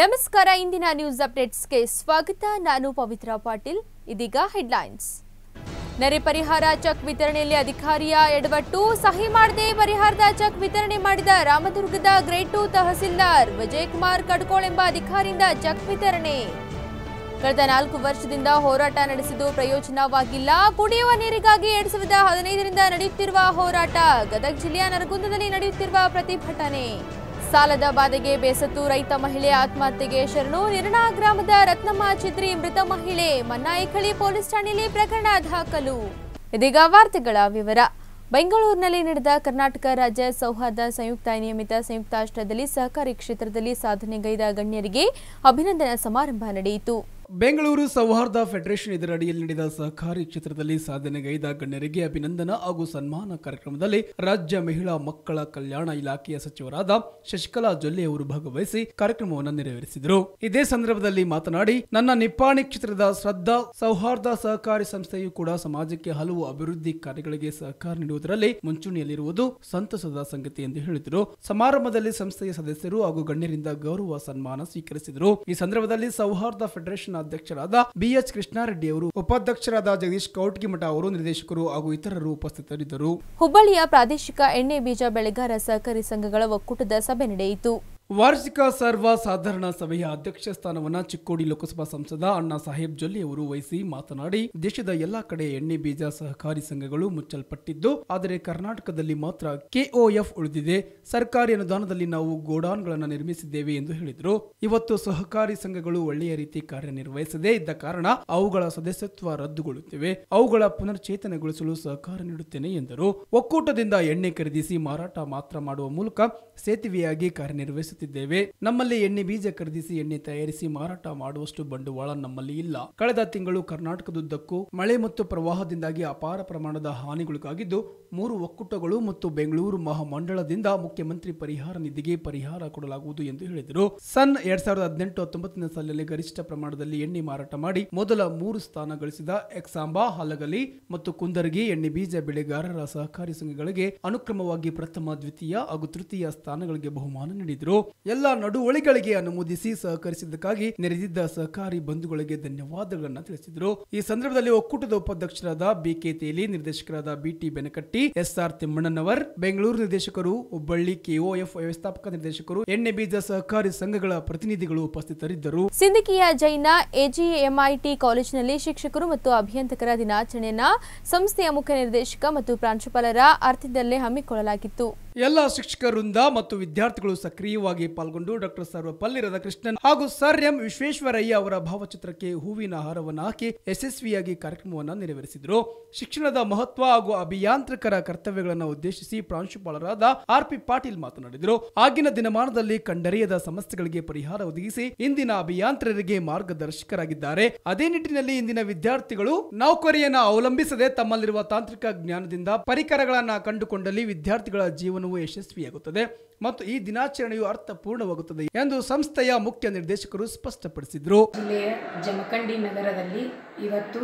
ನಮಸ್ಕಾರ, ಇಂದಿನ ನ್ಯೂಸ್ ಅಪ್ಡೇಟ್ಸ್ಗೆ ಸ್ವಾಗತ. ನಾನು ಪವಿತ್ರ ಪಾಟೀಲ್. ಇದೀಗ ಹೆಡ್ಲೈನ್ಸ್ ನೆರೆ ಪರಿಹಾರ ಚೆಕ್ ವಿತರಣೆಯಲ್ಲಿ ಅಧಿಕಾರಿಯ ಎಡವಟ್ಟು. ಸಹಿ ಮಾಡದೆ ಪರಿಹಾರದ ಚೆಕ್ ವಿತರಣೆ ಮಾಡಿದ ರಾಮದುರ್ಗದ ಗ್ರೇಟ್ ಟು ತಹಸೀಲ್ದಾರ್ ವಿಜಯಕುಮಾರ್ ಕಡ್ಕೋಳ್ ಎಂಬ ಅಧಿಕಾರಿಯಿಂದ ಚೆಕ್ ವಿತರಣೆ. ಕಳೆದ ನಾಲ್ಕು ವರ್ಷದಿಂದ ಹೋರಾಟ ನಡೆಸಿದ್ದು ಪ್ರಯೋಜನವಾಗಿಲ್ಲ. ಕುಡಿಯುವ ನೀರಿಗಾಗಿ ಎರಡ್ ಸಾವಿರದ ಹದಿನೈದರಿಂದ ನಡೆಯುತ್ತಿರುವ ಹೋರಾಟ ಗದಗ ಜಿಲ್ಲೆಯ ನರಗುಂದದಲ್ಲಿ ನಡೆಯುತ್ತಿರುವ ಪ್ರತಿಭಟನೆ. ಸಾಲದ ಬಾಧೆಗೆ ಬೇಸತ್ತು ರೈತ ಮಹಿಳೆ ಆತ್ಮಹತ್ಯೆಗೆ ಶರಣು ನಿರ್ಣಾ ಗ್ರಾಮದ ರತ್ನಮ್ಮ ಚಿತ್ರಿ ಮೃತ ಮಹಿಳೆ ಮನ್ನಾಯಿಕಳಿ ಪೊಲೀಸ್ ಠಾಣೆಯಲ್ಲಿ ಪ್ರಕರಣ ದಾಖಲು. ಇದೀಗ ವಾರ್ತೆಗಳ ವಿವರ. ಬೆಂಗಳೂರಿನಲ್ಲಿ ನಡೆದ ಕರ್ನಾಟಕ ರಾಜ್ಯ ಸೌಹಾರ್ದ ಸಂಯುಕ್ತ ನಿಯಮಿತ ಸಂಯುಕ್ತಾಷ್ಟ್ರದಲ್ಲಿ ಸಹಕಾರಿ ಕ್ಷೇತ್ರದಲ್ಲಿ ಸಾಧನೆಗೈದ ಗಣ್ಯರಿಗೆ ಅಭಿನಂದನಾ ಸಮಾರಂಭ ನಡೆಯಿತು. ಬೆಂಗಳೂರು ಸೌಹಾರ್ದ ಫೆಡರೇಷನ್ ಇದರ ಅಡಿಯಲ್ಲಿ ನಡೆದ ಸಹಕಾರಿ ಕ್ಷೇತ್ರದಲ್ಲಿ ಸಾಧನೆಗೈದ ಗಣ್ಯರಿಗೆ ಅಭಿನಂದನ ಹಾಗೂ ಸನ್ಮಾನ ಕಾರ್ಯಕ್ರಮದಲ್ಲಿ ರಾಜ್ಯ ಮಹಿಳಾ ಮಕ್ಕಳ ಕಲ್ಯಾಣ ಇಲಾಖೆಯ ಸಚಿವರಾದ ಶಶಿಕಲಾ ಜೊಲ್ಲೆ ಅವರು ಭಾಗವಹಿಸಿ ಕಾರ್ಯಕ್ರಮವನ್ನು ನೆರವೇರಿಸಿದರು. ಇದೇ ಸಂದರ್ಭದಲ್ಲಿ ಮಾತನಾಡಿ, ನನ್ನ ನಿಪ್ಪಾಣಿ ಕ್ಷೇತ್ರದ ಶ್ರದ್ಧಾ ಸೌಹಾರ್ದ ಸಹಕಾರಿ ಸಂಸ್ಥೆಯು ಕೂಡ ಸಮಾಜಕ್ಕೆ ಹಲವು ಅಭಿವೃದ್ಧಿ ಕಾರ್ಯಗಳಿಗೆ ಸಹಕಾರ ನೀಡುವುದರಲ್ಲಿ ಮುಂಚೂಣಿಯಲ್ಲಿರುವುದು ಸಂತಸದ ಸಂಗತಿ ಎಂದು ಹೇಳಿದರು. ಸಮಾರಂಭದಲ್ಲಿ ಸಂಸ್ಥೆಯ ಸದಸ್ಯರು ಹಾಗೂ ಗಣ್ಯರಿಂದ ಗೌರವ ಸನ್ಮಾನ ಸ್ವೀಕರಿಸಿದರು. ಈ ಸಂದರ್ಭದಲ್ಲಿ ಸೌಹಾರ್ದ ಫೆಡರೇಷನ್ ಅಧ್ಯಕ್ಷರಾದ ಬಿಎಚ್ ಕೃಷ್ಣಾರೆಡ್ಡಿ ಅವರು ಉಪಾಧ್ಯಕ್ಷರಾದ ಜಗದೀಶ್ ಕೌಟ್ಗಿಮಠ ಅವರು, ನಿರ್ದೇಶಕರು ಹಾಗೂ ಇತರರು ಉಪಸ್ಥಿತರಿದ್ದರು. ಹುಬ್ಬಳ್ಳಿಯ ಪ್ರಾದೇಶಿಕ ಎಣ್ಣೆ ಬೀಜ ಬೆಳೆಗಾರ ಸಹಕಾರಿ ಸಂಘಗಳ ಒಕ್ಕೂಟದ ಸಭೆ ನಡೆಯಿತು. ವಾರ್ಷಿಕ ಸರ್ವ ಸಾಧಾರಣ ಸಭೆಯ ಅಧ್ಯಕ್ಷ ಸ್ಥಾನವನ್ನ ಚಿಕ್ಕೋಡಿ ಲೋಕಸಭಾ ಸಂಸದ ಅಣ್ಣಾ ಸಾಹೇಬ್ ಜೊಲ್ಲಿ ಅವರು ವಹಿಸಿ ಮಾತನಾಡಿ, ದೇಶದ ಎಲ್ಲಾ ಕಡೆ ಎಣ್ಣೆ ಬೀಜ ಸಹಕಾರಿ ಸಂಘಗಳು ಮುಚ್ಚಲ್ಪಟ್ಟಿದ್ದು, ಆದರೆ ಕರ್ನಾಟಕದಲ್ಲಿ ಮಾತ್ರ ಕೆಒಎಫ್ ಉಳಿದಿದೆ. ಸರ್ಕಾರಿ ಅನುದಾನದಲ್ಲಿ ನಾವು ಗೋಡಾನ್ಗಳನ್ನು ನಿರ್ಮಿಸಿದ್ದೇವೆ ಎಂದು ಹೇಳಿದರು. ಇವತ್ತು ಸಹಕಾರಿ ಸಂಘಗಳು ಒಳ್ಳೆಯ ರೀತಿ ಕಾರ್ಯನಿರ್ವಹಿಸದೇ ಇದ್ದ ಕಾರಣ ಅವುಗಳ ಸದಸ್ಯತ್ವ ರದ್ದುಗೊಳ್ಳುತ್ತಿವೆ. ಅವುಗಳ ಪುನರ್ಚೇತನಗೊಳಿಸಲು ಸಹಕಾರ ನೀಡುತ್ತೇನೆ ಎಂದರು. ಒಕ್ಕೂಟದಿಂದ ಎಣ್ಣೆ ಖರೀದಿಸಿ ಮಾರಾಟ ಮಾತ್ರ ಮಾಡುವ ಮೂಲಕ ಸೇತುವೆಯಾಗಿ ಕಾರ್ಯನಿರ್ವಹಿಸುತ್ತಿದ್ದೇವೆ ನಮ್ಮಲ್ಲಿ ಎಣ್ಣೆ ಬೀಜ ಖರೀದಿಸಿ, ಎಣ್ಣೆ ತಯಾರಿಸಿ ಮಾರಾಟ ಮಾಡುವಷ್ಟು ಬಂಡವಾಳ ನಮ್ಮಲ್ಲಿ ಇಲ್ಲ. ಕಳೆದ ತಿಂಗಳು ಕರ್ನಾಟಕದುದ್ದಕ್ಕೂ ಮಳೆ ಮತ್ತು ಪ್ರವಾಹದಿಂದಾಗಿ ಅಪಾರ ಪ್ರಮಾಣದ ಹಾನಿಗೊಳಗಾಗಿದ್ದು, ಮೂರು ಒಕ್ಕೂಟಗಳು ಮತ್ತು ಬೆಂಗಳೂರು ಮಹಾಮಂಡಳದಿಂದ ಮುಖ್ಯಮಂತ್ರಿ ಪರಿಹಾರ ನಿಧಿಗೆ ಪರಿಹಾರ ಕೊಡಲಾಗುವುದು ಎಂದು ಹೇಳಿದರು. ಸನ್ ಎರಡ್ ಸಾವಿರದ ಹದಿನೆಂಟು ಹತ್ತೊಂಬತ್ತನೇ ಸಾಲಿನಲ್ಲಿ ಗರಿಷ್ಠ ಪ್ರಮಾಣದಲ್ಲಿ ಎಣ್ಣೆ ಮಾರಾಟ ಮಾಡಿ, ಮೊದಲ ಮೂರು ಸ್ಥಾನ ಗಳಿಸಿದ ಎಕ್ಸಾಂಬಾ ಹಲಗಲಿ ಮತ್ತು ಕುಂದರ್ಗಿ ಎಣ್ಣೆ ಬೀಜ ಬೆಳೆಗಾರರ ಸಹಕಾರಿ ಸಂಘಗಳಿಗೆ ಅನುಕ್ರಮವಾಗಿ ಪ್ರಥಮ, ದ್ವಿತೀಯ ಹಾಗೂ ತೃತೀಯ ಸ್ಥಾನಗಳಿಗೆ ಬಹುಮಾನ ನೀಡಿದರು. ಎಲ್ಲ ನಡುವಳಿಗಳಿಗೆ ಅನುಮೋದಿಸಿ ಸಹಕರಿಸಿದ್ದಕ್ಕಾಗಿ ನೆರೆದಿದ್ದ ಸಹಕಾರಿ ಬಂಧುಗಳಿಗೆ ಧನ್ಯವಾದಗಳನ್ನು ತಿಳಿಸಿದರು. ಈ ಸಂದರ್ಭದಲ್ಲಿ ಒಕ್ಕೂಟದ ಉಪಾಧ್ಯಕ್ಷರಾದ ಬಿಕೆ ತೇಲಿ, ನಿರ್ದೇಶಕರಾದ B T Benakatti, S R Timmannanavar, Bengaluru ನಿರ್ದೇಶಕರು ಹುಬ್ಬಳ್ಳಿ ಕೆಒಎಫ್ ವ್ಯವಸ್ಥಾಪಕ ನಿರ್ದೇಶಕರು, ಎಣ್ಣೆ ಬೀಜ ಸಹಕಾರಿ ಸಂಘಗಳ ಪ್ರತಿನಿಧಿಗಳು ಉಪಸ್ಥಿತರಿದ್ದರು. ಸಿಂದಕಿಯ ಜೈನ ಎಜಿಎಂಐಟಿ ಕಾಲೇಜಿನಲ್ಲಿ ಶಿಕ್ಷಕರು ಮತ್ತು ಅಭಿಯಂತಕರ ದಿನಾಚರಣೆಯನ್ನ ಸಂಸ್ಥೆಯ ಮುಖ್ಯ ನಿರ್ದೇಶಕ ಮತ್ತು ಪ್ರಾಂಶುಪಾಲರ ಅರ್ಥದಲ್ಲೇ ಹಮ್ಮಿಕೊಳ್ಳಲಾಗಿತ್ತು. ಎಲ್ಲ ಶಿಕ್ಷಕ ವೃಂದ ಮತ್ತು ವಿದ್ಯಾರ್ಥಿಗಳು ಸಕ್ರಿಯವಾಗಿ ಪಾಲ್ಗೊಂಡು ಡಾಕ್ಟರ್ ಸರ್ವಪಲ್ಲಿ ರಾಧಾಕೃಷ್ಣನ್ ಹಾಗೂ ಸರ್ ಎಂ ವಿಶ್ವೇಶ್ವರಯ್ಯ ಅವರ ಭಾವಚಿತ್ರಕ್ಕೆ ಹೂವಿನ ಹಾರವನ್ನು ಹಾಕಿ ಯಶಸ್ವಿಯಾಗಿ ಕಾರ್ಯಕ್ರಮವನ್ನು ನೆರವೇರಿಸಿದರು. ಶಿಕ್ಷಣದ ಮಹತ್ವ ಹಾಗೂ ಅಭಿಯಾಂತ್ರಿಕರ ಕರ್ತವ್ಯಗಳನ್ನು ಉದ್ದೇಶಿಸಿ ಪ್ರಾಂಶುಪಾಲರಾದ ಆರ್ ಪಿ ಪಾಟೀಲ್ ಮಾತನಾಡಿದರು. ಆಗಿನ ದಿನಮಾನದಲ್ಲಿ ಕಂಡರಿಯದ ಸಮಸ್ಯೆಗಳಿಗೆ ಪರಿಹಾರ ಒದಗಿಸಿ ಇಂದಿನ ಅಭಿಯಾಂತ್ರರಿಗೆ ಮಾರ್ಗದರ್ಶಕರಾಗಿದ್ದಾರೆ. ಅದೇ ನಿಟ್ಟಿನಲ್ಲಿ ಇಂದಿನ ವಿದ್ಯಾರ್ಥಿಗಳು ನೌಕರಿಯನ್ನು ಅವಲಂಬಿಸದೆ ತಮ್ಮಲ್ಲಿರುವ ತಾಂತ್ರಿಕ ಜ್ಞಾನದಿಂದ ಪರಿಕರಗಳನ್ನು ಕಂಡುಕೊಂಡಲ್ಲಿ ವಿದ್ಯಾರ್ಥಿಗಳ ಜೀವನವು ಯಶಸ್ವಿಯಾಗುತ್ತದೆ ಮತ್ತು ಈ ದಿನಾಚರಣೆಯು ಅರ್ಥಪೂರ್ಣವಾಗುತ್ತದೆ ಎಂದು ಸಂಸ್ಥೆಯ ಮುಖ್ಯ ನಿರ್ದೇಶಕರು ಸ್ಪಷ್ಟಪಡಿಸಿದರು ಜಿಲ್ಲೆಯ ಜಮಖಂಡಿ ನಗರದಲ್ಲಿ ಇವತ್ತು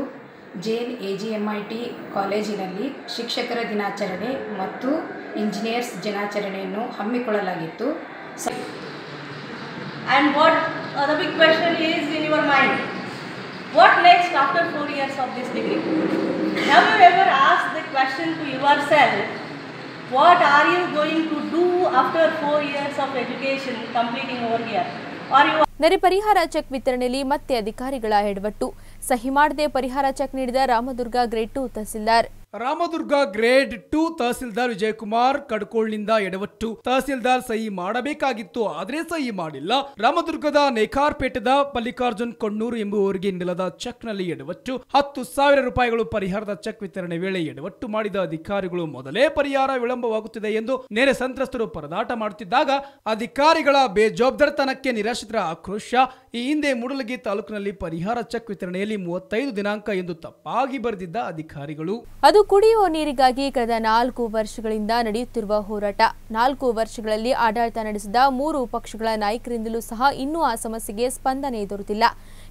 Jain A G M I T ಕಾಲೇಜಿನಲ್ಲಿ ಶಿಕ್ಷಕರ ದಿನಾಚರಣೆ ಮತ್ತು ಇಂಜಿನಿಯರ್ಸ್ ದಿನಾಚರಣೆಯನ್ನು ಹಮ್ಮಿಕೊಳ್ಳಲಾಗಿತ್ತು and And what uh, the big question is in your mind? What next after four years of this degree? Have you ever asked the question to yourself? What are you going to do after four years of education completing over here? You ನೆರೆ ಪರಿಹಾರ check ವಿತರಣೆಯಲ್ಲಿ ಮತ್ತೆ ಅಧಿಕಾರಿಗಳ ಎಡವಟ್ಟು ಸಹಿ ಮಾಡದೆ ಪರಿಹಾರ check ನೀಡಿದ Ramdurg grade two tahsildar Ramdurg grade two tahsildar Vijaykumar ಕಡ್ಕೋಳ್ನಿಂದ ಎಡವಟ್ಟು. ತಹಸೀಲ್ದಾರ್ ಸಹಿ ಮಾಡಬೇಕಾಗಿತ್ತು, ಆದರೆ ಸಹಿ ಮಾಡಿಲ್ಲ. ರಾಮದುರ್ಗದ ನೇಕಾರ್ಪೇಟದ ಮಲ್ಲಿಕಾರ್ಜುನ್ ಕೊಣ್ಣೂರು ಎಂಬುವವರಿಗೆ ನೆಲದ ಚೆಕ್ನಲ್ಲಿ ಎಡವಟ್ಟು. ಹತ್ತು ಸಾವಿರ ರೂಪಾಯಿಗಳು ಪರಿಹಾರದ ಚೆಕ್ ವಿತರಣೆ ವೇಳೆ ಎಡವಟ್ಟು ಮಾಡಿದ ಅಧಿಕಾರಿಗಳು ಮೊದಲೇ ಪರಿಹಾರ ವಿಳಂಬವಾಗುತ್ತಿದೆ ಎಂದು ನೆರೆ ಸಂತ್ರಸ್ತರು ಪರದಾಟ ಮಾಡುತ್ತಿದ್ದಾಗ ಅಧಿಕಾರಿಗಳ ಬೇಜವಾಬ್ದಾರಿತನಕ್ಕೆ ನಿರಾಶ್ರಿತರ ಆಕ್ರೋಶ. ಈ ಹಿಂದೆ ಮೂಡಲಗಿ ತಾಲೂಕಿನಲ್ಲಿ ಪರಿಹಾರ ಚೆಕ್ ವಿತರಣೆಯಲ್ಲಿ ಮೂವತ್ತೈದು ದಿನಾಂಕ ಎಂದು ತಪ್ಪಾಗಿ ಬರೆದಿದ್ದ ಅಧಿಕಾರಿಗಳು. ಅದು ಕುಡಿಯುವ ನೀರಿಗಾಗಿ ಕಳೆದ ನಾಲ್ಕು ವರ್ಷಗಳಿಂದ ನಡೆಯುತ್ತಿರುವ ಹೋರಾಟ. ನಾಲ್ಕು ವರ್ಷಗಳಲ್ಲಿ ಆಡಳಿತ ನಡೆಸಿದ ಮೂರು ಪಕ್ಷಗಳ ನಾಯಕರಿಂದಲೂ ಸಹ ಇನ್ನೂ ಆ ಸಮಸ್ಯೆಗೆ ಸ್ಪಂದನೆ ದೊರೆತಿಲ್ಲ.